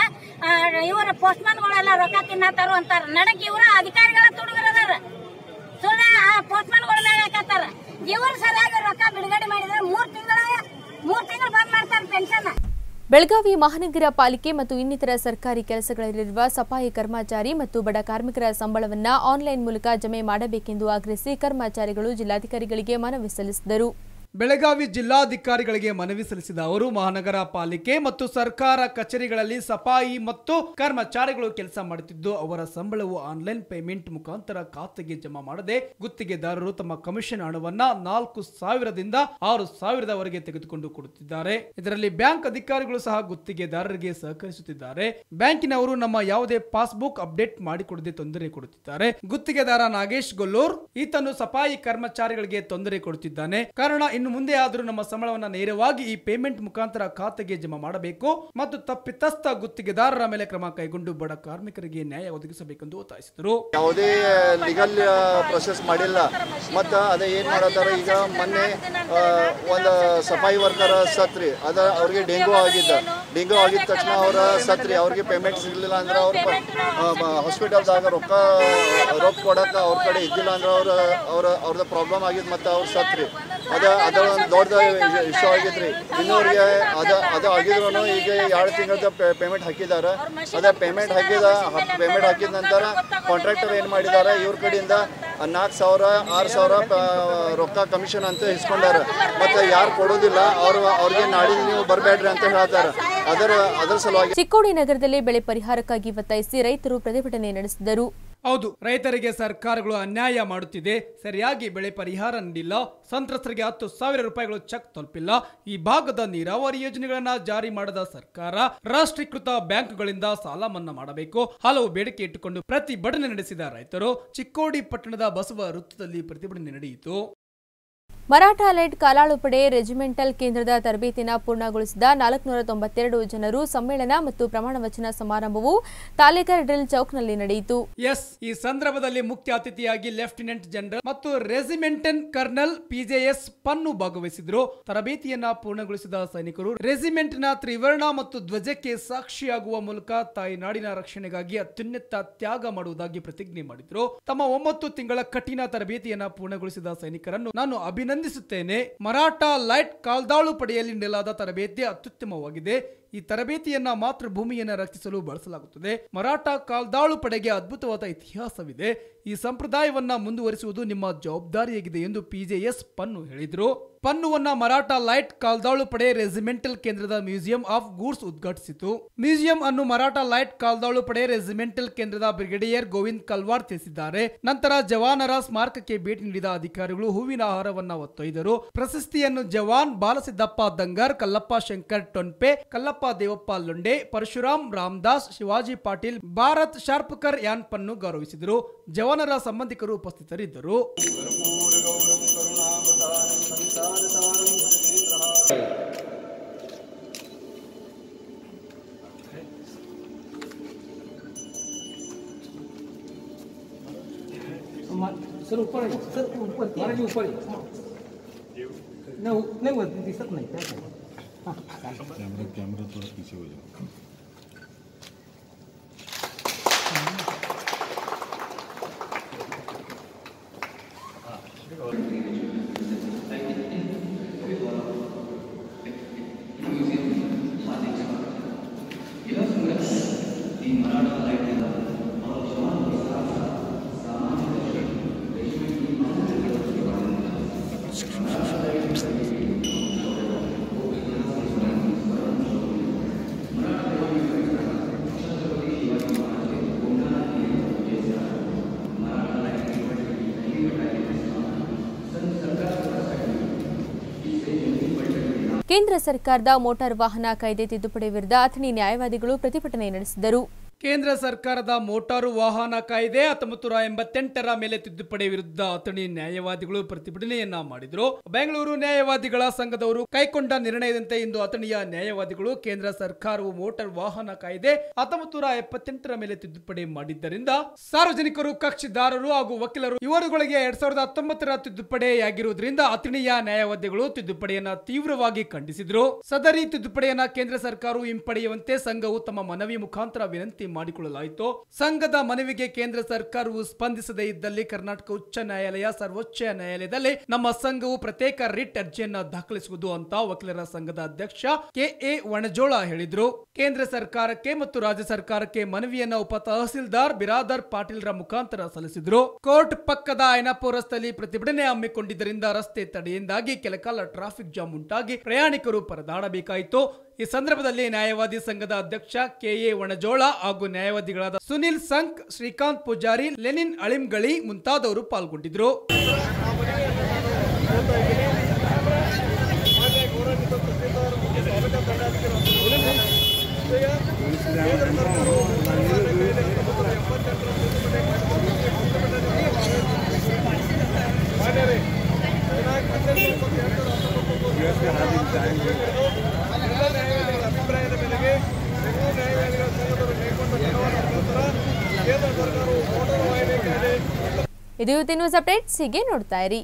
ಇವರ ಪೋಸ್ಟ್ಮನ್ಗಳೆಲ್ಲ ರೊಕ್ಕ ತಿನ್ನತ್ತಾರು ಅಂತಾರ. ನಡಕ್ ಇವರ ಅಧಿಕಾರಿಗಳ ತುಡುಗರದಾರ ಸುಳ್ಳ ಆ ಪೋಸ್ಟ್ಮನ್ಗಳ ಮೇಲೆ ಹಾಕತ್ತಾರ. ಇವ್ರು ಸರಿಯಾಗಿ ರೊಕ್ಕ ಬಿಡುಗಡೆ ಮಾಡಿದ್ರೆ ಮೂರ್ ತಿಂಗಳ ಮೂರ್ ತಿಂಗಳು ಬಂದ್ ಮಾಡ್ತಾರ ಪೆನ್ಷನ್. ಬೆಳಗಾವಿ ಮಹಾನಗರ ಪಾಲಿಕೆ ಮತ್ತು ಇನ್ನಿತರ ಸರ್ಕಾರಿ ಕೆಲಸಗಳಲ್ಲಿರುವ ಸಫಾಯಿ ಕರ್ಮಚಾರಿ ಮತ್ತು ಬಡ ಕಾರ್ಮಿಕರ ಸಂಬಳವನ್ನ ಆನ್ಲೈನ್ ಮೂಲಕ ಜಮೆ ಮಾಡಬೇಕೆಂದು ಆಗ್ರಹಿಸಿ ಕರ್ಮಚಾರಿಗಳು ಜಿಲ್ಲಾಧಿಕಾರಿಗಳಿಗೆ ಮನವಿ ಸಲ್ಲಿಸಿದರು. ಬೆಳಗಾವಿ ಜಿಲ್ಲಾಧಿಕಾರಿಗಳಿಗೆ ಮನವಿ ಸಲ್ಲಿಸಿದ ಅವರು, ಮಹಾನಗರ ಪಾಲಿಕೆ ಮತ್ತು ಸರ್ಕಾರ ಕಚೇರಿಗಳಲ್ಲಿ ಸಫಾಯಿ ಮತ್ತು ಕರ್ಮಚಾರಿಗಳು ಕೆಲಸ ಮಾಡುತ್ತಿದ್ದು, ಅವರ ಸಂಬಳವು ಆನ್ಲೈನ್ ಪೇಮೆಂಟ್ ಮುಖಾಂತರ ಖಾತೆಗೆ ಜಮಾ ಮಾಡದೆ, ಗುತ್ತಿಗೆದಾರರು ತಮ್ಮ ಕಮಿಷನ್ ಹಣವನ್ನ ನಾಲ್ಕು ಸಾವಿರದಿಂದ ಆರು ಸಾವಿರದವರೆಗೆ ತೆಗೆದುಕೊಂಡು ಕೊಡುತ್ತಿದ್ದಾರೆ. ಇದರಲ್ಲಿ ಬ್ಯಾಂಕ್ ಅಧಿಕಾರಿಗಳು ಸಹ ಗುತ್ತಿಗೆದಾರರಿಗೆ ಸಹಕರಿಸುತ್ತಿದ್ದಾರೆ. ಬ್ಯಾಂಕಿನವರು ನಮ್ಮ ಯಾವುದೇ ಪಾಸ್ಬುಕ್ ಅಪ್ಡೇಟ್ ಮಾಡಿಕೊಡದೆ ತೊಂದರೆ ಕೊಡುತ್ತಿದ್ದಾರೆ. ಗುತ್ತಿಗೆದಾರ ನಾಗೇಶ್ ಗೊಲ್ಲೂರ್, ಈತನು ಸಫಾಯಿ ಕರ್ಮಚಾರಿಗಳಿಗೆ ತೊಂದರೆ ಕೊಡುತ್ತಿದ್ದಾನೆ. ಕಾರಣ ಇನ್ನು ಮುಂದೆ ಆದರೂ ನಮ್ಮ ಸಂಬಳವನ್ನ ನೇರವಾಗಿ ಈ ಪೇಮೆಂಟ್ ಮುಖಾಂತರ ಖಾತೆಗೆ ಜಮಾ ಮಾಡಬೇಕು ಮತ್ತು ತಪ್ಪಿತಸ್ಥ ಗುತ್ತಿಗೆದಾರರ ಮೇಲೆ ಕ್ರಮ ಕೈಗೊಂಡು ಬಡ ಕಾರ್ಮಿಕರಿಗೆ ನ್ಯಾಯ ಒದಗಿಸಬೇಕೆಂದು ಒತ್ತಾಯಿಸಿದರು. ಯಾವುದೇ ಲೀಗಲ್ ಪ್ರೊಸೆಸ್ ಮಾಡಿಲ್ಲ. ಮತ್ತು ಅದ ಏನು ಮಾಡತ್ತಾರ? ಈಗ ಮೊನ್ನೆ ಒಂದು ಸಫಾಯಿ ವರ್ಕರ್ ಸತ್ರಿ, ಅದ ಅವ್ರಿಗೆ ಡೆಂಗು ಆಗಿದ್ದ. ಡೆಂಗು ಆಗಿದ ತಕ್ಷಣ ಅವರ ಸತ್ರಿ, ಅವ್ರಿಗೆ ಪೇಮೆಂಟ್ ಸಿಗಲಿಲ್ಲ ಅಂದ್ರೆ ಅವ್ರ ಹಾಸ್ಪಿಟಲ್ದಾಗ ರೊಕ್ಕ ರೊಕ್ಕ ಕೊಡಕ್ಕೆ ಅವ್ರ ಕಡೆ ಇದ್ದಿಲ್ಲ ಅಂದ್ರೆ ಅವ್ರ ಅವ್ರ ಅವ್ರದ್ದು ಪ್ರಾಬ್ಲಮ್ ಆಗಿದ್ ಮತ್ತು ಅವ್ರ ಸತ್ರಿ. ಅದ ಅದ ಒಂದು ದೊಡ್ಡ ಇಶ್ಯೂ ಆಗಿದ್ರಿ ಇನ್ನೂರಿಗೆ ಅದ ಅದು ಆಗಿದ್ರು ಈಗ ಎರಡು ತಿಂಗಳದ ಪೇಮೆಂಟ್ ಹಾಕಿದ್ದಾರೆ ಅದ ಪೇಮೆಂಟ್ ಹಾಕಿದ ಪೇಮೆಂಟ್ ಹಾಕಿದ ನಂತರ ಕಾಂಟ್ರಾಕ್ಟರ್ ಏನು ಮಾಡಿದ್ದಾರೆ ಇವ್ರ ಕಡೆಯಿಂದ ನಾಲ್ಕು ಸಾವಿರ, ಆರು ಸಾವಿರ ರೊಕ್ಕ ಕಮಿಷನ್ ಅಂತ ಇಸ್ಕೊಂಡಾರ. ಮತ್ತು ಯಾರು ಕೊಡೋದಿಲ್ಲ, ಅವರು ಅವ್ರಿಗೆ ನಾಡಿದ್ದು ನೀವು ಬರಬೇಡ್ರಿ ಅಂತ ಹೇಳ್ತಾರೆ. ಅದರ ಅದರ ಸಲುವಾಗಿ ಚಿಕ್ಕೋಡಿ ನಗರದಲ್ಲಿ ಬೆಳೆ ಪರಿಹಾರಕ್ಕಾಗಿ ಒತ್ತಾಯಿಸಿ ರೈತರು ಪ್ರತಿಭಟನೆ ನಡೆಸಿದರು. ಹೌದು, ರೈತರಿಗೆ ಸರ್ಕಾರಗಳು ಅನ್ಯಾಯ ಮಾಡುತ್ತಿದೆ. ಸರಿಯಾಗಿ ಬೆಳೆ ಪರಿಹಾರ ನೀಡಿಲ್ಲ. ಸಂತ್ರಸ್ತರಿಗೆ ಹತ್ತು ಸಾವಿರ ರೂಪಾಯಿಗಳು ಚೆಕ್ ತಲುಪಿಲ್ಲ. ಈ ಭಾಗದ ನೀರಾವರಿ ಯೋಜನೆಗಳನ್ನ ಜಾರಿ ಮಾಡದ ಸರ್ಕಾರ ರಾಷ್ಟ್ರೀಕೃತ ಬ್ಯಾಂಕ್ಗಳಿಂದ ಸಾಲ ಮನ್ನಾ ಮಾಡಬೇಕು. ಹಲವು ಬೇಡಿಕೆ ಇಟ್ಟುಕೊಂಡು ಪ್ರತಿಭಟನೆ ನಡೆಸಿದ ರೈತರು ಚಿಕ್ಕೋಡಿ ಪಟ್ಟಣದ ಬಸವ ವೃತ್ತದಲ್ಲಿ ಪ್ರತಿಭಟನೆ ನಡೆಯಿತು. ಮರಾಠ ಲೈಟ್ ಕಾಲಾಳು ಪಡೆ ರೆಜಿಮೆಂಟಲ್ ಕೇಂದ್ರದ ತರಬೇತಿನ ಪೂರ್ಣಗೊಳಿಸಿದ ನಾಲ್ಕುನೂರ ತೊಂಬತ್ತೆರಡು ಜನರು ಸಮ್ಮೇಳನ ಮತ್ತು ಪ್ರಮಾಣ ವಚನ ಸಮಾರಂಭವು ತಾಲೇಕರ್ ಡ್ರಿಲ್ ಚೌಕ್ನಲ್ಲಿ ನಡೆಯಿತು. ಎಸ್, ಈ ಸಂದರ್ಭದಲ್ಲಿ ಮುಖ್ಯ ಅತಿಥಿಯಾಗಿ ಲೆಫ್ಟಿನೆಂಟ್ ಜನರಲ್ ಮತ್ತು ರೆಜಿಮೆಂಟನ್ ಕರ್ನಲ್ ಪಿಜೆಎಸ್ ಪನ್ನು ಭಾಗವಹಿಸಿದ್ರು. ತರಬೇತಿಯನ್ನ ಪೂರ್ಣಗೊಳಿಸಿದ ಸೈನಿಕರು ರೆಜಿಮೆಂಟ್ನ ತ್ರಿವರ್ಣ ಮತ್ತು ಧ್ವಜಕ್ಕೆ ಸಾಕ್ಷಿಯಾಗುವ ಮೂಲಕ ತಾಯಿ ನಾಡಿನ ರಕ್ಷಣೆಗಾಗಿ ಅತ್ಯುನ್ನತ ತ್ಯಾಗ ಮಾಡುವುದಾಗಿ ಪ್ರತಿಜ್ಞೆ ಮಾಡಿದ್ರು. ತಮ್ಮ ಒಂಬತ್ತು ತಿಂಗಳ ಕಠಿಣ ತರಬೇತಿಯನ್ನ ಪೂರ್ಣಗೊಳಿಸಿದ ಸೈನಿಕರನ್ನು ನಾನು ಅಭಿನಂದಿಸುತ್ತೇನೆ ಮರಾಠ ಲೈಟ್ ಕಾಲ್ದಾಳು ಪಡೆಯಲ್ಲಿ ನೀಡಲಾದ ತರಬೇತಿ ಅತ್ಯುತ್ತಮವಾಗಿದೆ. ಈ ತರಬೇತಿಯನ್ನ ಮಾತೃಭೂಮಿಯನ್ನು ರಕ್ಷಿಸಲು ಬಳಸಲಾಗುತ್ತದೆ. ಮರಾಠ ಕಾಲ್ದಾಳು ಪಡೆಗೆ ಅದ್ಭುತವಾದ ಇತಿಹಾಸವಿದೆ. ಈ ಸಂಪ್ರದಾಯವನ್ನ ಮುಂದುವರಿಸುವುದು ನಿಮ್ಮ ಜವಾಬ್ದಾರಿಯಾಗಿದೆ ಎಂದು ಪಿಜೆಎಸ್ ಪನ್ನು ಹೇಳಿದ್ರು. ಪನ್ನುವನ್ನ ಮರಾಠ ಲೈಟ್ ಕಾಲ್ದಾಳು ಪಡೆ ರೆಜಿಮೆಂಟಲ್ ಕೇಂದ್ರದ ಮ್ಯೂಸಿಯಂ ಆಫ್ ಗೂಡ್ಸ್ ಉದ್ಘಾಟಿಸಿತು. ಮ್ಯೂಸಿಯಂ ಅನ್ನು ಮರಾಠ ಲೈಟ್ ಕಾಲ್ದಾಳು ಪಡೆ ರೆಜಿಮೆಂಟಲ್ ಕೇಂದ್ರದ ಬ್ರಿಗೇಡಿಯರ್ ಗೋವಿಂದ್ ಕಲ್ವಾರ್ ತಿಳಿಸಿದ್ದಾರೆ. ನಂತರ ಜವಾನರ ಸ್ಮಾರಕಕ್ಕೆ ಭೇಟಿ ನೀಡಿದ ಅಧಿಕಾರಿಗಳು ಹೂವಿನ ಆಹಾರವನ್ನ ಒತ್ತೊಯ್ದರು ಪ್ರಶಸ್ತಿಯನ್ನು ಜವಾನ್ ಬಾಲಸಿದ್ದಪ್ಪ ದಂಗರ್, ಕಲ್ಲಪ್ಪ ಶಂಕರ್, ಟೊನ್ಪೆ, ಕಲ್ಲಪ್ಪ ಮಲ್ಲಪ್ಪ ದೇವಪ್ಪ ಲೊಂಡೆ ಪರಶುರಾಮ್ ರಾಮದಾಸ್ ಶಿವಾಜಿ ಪಾಟೀಲ್ ಭಾರತ್ ಶಾರ್ಪಕರ್ ಯಾನ್ಪನ್ನು ಗೌರವಿಸಿದರು ಜವಾನರ ಸಂಬಂಧಿಕರು ಉಪಸ್ಥಿತರಿದ್ದರು सर ऊपर आहे. सर ऊपर महाराज ऊपर आहे. नाही उ- नाही वरती दिसत नाही कैमरा कैमरा थोड़ा पीछे हो जाओ Yes, the Maratha Light Club, our John Vistas. ಕೇಂದ್ರ ಸರ್ಕಾರದ ಮೋಟಾರ್ ವಾಹನ ಕಾಯ್ದೆ ತಿದ್ದುಪಡಿ ವಿರುದ್ಧ ಅಥಣಿ ನ್ಯಾಯವಾದಿಗಳು ಪ್ರತಿಭಟನೆ ನಡೆಸಿದರು. ಕೇಂದ್ರ ಸರ್ಕಾರದ ಮೋಟಾರು ವಾಹನ ಕಾಯ್ದೆ ಹತ್ತೊಂಬತ್ತು ನೂರ ಎಂಬತ್ತೆಂಟರ ಮೇಲೆ ತಿದ್ದುಪಡಿ ವಿರುದ್ಧ ಅಥಣಿ ನ್ಯಾಯವಾದಿಗಳು ಪ್ರತಿಭಟನೆಯನ್ನ ಮಾಡಿದ್ರು. ಬೆಂಗಳೂರು ನ್ಯಾಯವಾದಿಗಳ ಸಂಘದವರು ಕೈಕೊಂಡ ನಿರ್ಣಯದಂತೆ ಇಂದು ಅಥಣಿಯ ನ್ಯಾಯವಾದಿಗಳು ಕೇಂದ್ರ ಸರ್ಕಾರವು ಮೋಟಾರ್ ವಾಹನ ಕಾಯ್ದೆ ಹತ್ತೊಂಬತ್ತು ನೂರ ಎಪ್ಪತ್ತೆಂಟರ ಮೇಲೆ ತಿದ್ದುಪಡಿ ಮಾಡಿದ್ದರಿಂದ ಸಾರ್ವಜನಿಕರು, ಕಕ್ಷಿದಾರರು ಹಾಗೂ ವಕೀಲರು ಇವರುಗಳಿಗೆ ಎರಡ್ ಸಾವಿರದ ಹತ್ತೊಂಬತ್ತರ ತಿದ್ದುಪಡಿಯಾಗಿರುವುದರಿಂದ ಅಥಣಿಯ ನ್ಯಾಯವಾದಿಗಳು ತಿದ್ದುಪಡಿಯನ್ನ ತೀವ್ರವಾಗಿ ಖಂಡಿಸಿದ್ರು. ಸದರಿ ತಿದ್ದುಪಡಿಯನ್ನ ಕೇಂದ್ರ ಸರ್ಕಾರವು ಹಿಂಪಡೆಯುವಂತೆ ಸಂಘವು ತಮ್ಮ ಮನವಿ ಮುಖಾಂತರ ವಿನಂತಿ ಮಾಡಿಕೊಳ್ಳಲಾಯಿತು. ಸಂಘದ ಮನವಿಗೆ ಕೇಂದ್ರ ಸರ್ಕಾರವು ಸ್ಪಂದಿಸದೇ ಇದ್ದಲ್ಲಿ ಕರ್ನಾಟಕ ಉಚ್ಚ ನ್ಯಾಯಾಲಯ, ಸರ್ವೋಚ್ಚ ನ್ಯಾಯಾಲಯದಲ್ಲಿ ನಮ್ಮ ಸಂಘವು ಪ್ರತ್ಯೇಕ ರಿಟ್ ಅರ್ಜಿಯನ್ನ ದಾಖಲಿಸುವುದು ಅಂತ ವಕೀಲರ ಸಂಘದ ಅಧ್ಯಕ್ಷ ಕೆ. ಎ. ವಣಜೋಳ ಹೇಳಿದ್ರು. ಕೇಂದ್ರ ಸರ್ಕಾರಕ್ಕೆ ಮತ್ತು ರಾಜ್ಯ ಸರ್ಕಾರಕ್ಕೆ ಮನವಿಯನ್ನ ಉಪ ತಹಸೀಲ್ದಾರ್ ಬಿರಾದರ್ ಪಾಟೀಲ್ರ ಮುಖಾಂತರ ಸಲ್ಲಿಸಿದ್ರು. ಕೋರ್ಟ್ ಪಕ್ಕದ ಐನಾಪುರ ರಸ್ತೆಯಲ್ಲಿ ಪ್ರತಿಭಟನೆ ಹಮ್ಮಿಕೊಂಡಿದ್ದರಿಂದ ರಸ್ತೆ ತಡೆಯಿಂದಾಗಿ ಕೆಲಕಾಲ ಟ್ರಾಫಿಕ್ ಜಾಮ್ ಉಂಟಾಗಿ ಪ್ರಯಾಣಿಕರು ಪರದಾಡಬೇಕಾಯಿತು. ಈ ಸಂದರ್ಭದಲ್ಲಿ ನ್ಯಾಯವಾದಿ ಸಂಘದ ಅಧ್ಯಕ್ಷ ಕೆ. ಎ. ವಣಜೋಳ ಹಾಗೂ ನ್ಯಾಯವಾದಿಗಳಾದ ಸುನಿಲ್ ಸಂಕ್ ಶ್ರೀಕಾಂತ್ ಪೂಜಾರಿ ಲೆನಿನ್ ಅಳಿಂಗಳಿ ಮುಂತಾದವರು ಪಾಲ್ಗೊಂಡಿದ್ರು ಅಭಿಪ್ರಾಯದ ಮೇರೆಗೆ ಬೆಂಗಳೂರು ನ್ಯಾಯವಾದಿಗಳ ಸಂಘದವರು ಕೈಗೊಂಡ ಕ್ರಮದ ನಂತರ ಕೇಂದ್ರ ಸರ್ಕಾರವು ಮೋಟಾರು ವಾಹನ ಕಾಯ್ದೆ ಇದು ಇವತ್ತಿನ ನ್ಯೂಸ್ ಅಪ್ಡೇಟ್ಸ್. ಹೀಗೆ ನೋಡ್ತಾ ಇರಿ.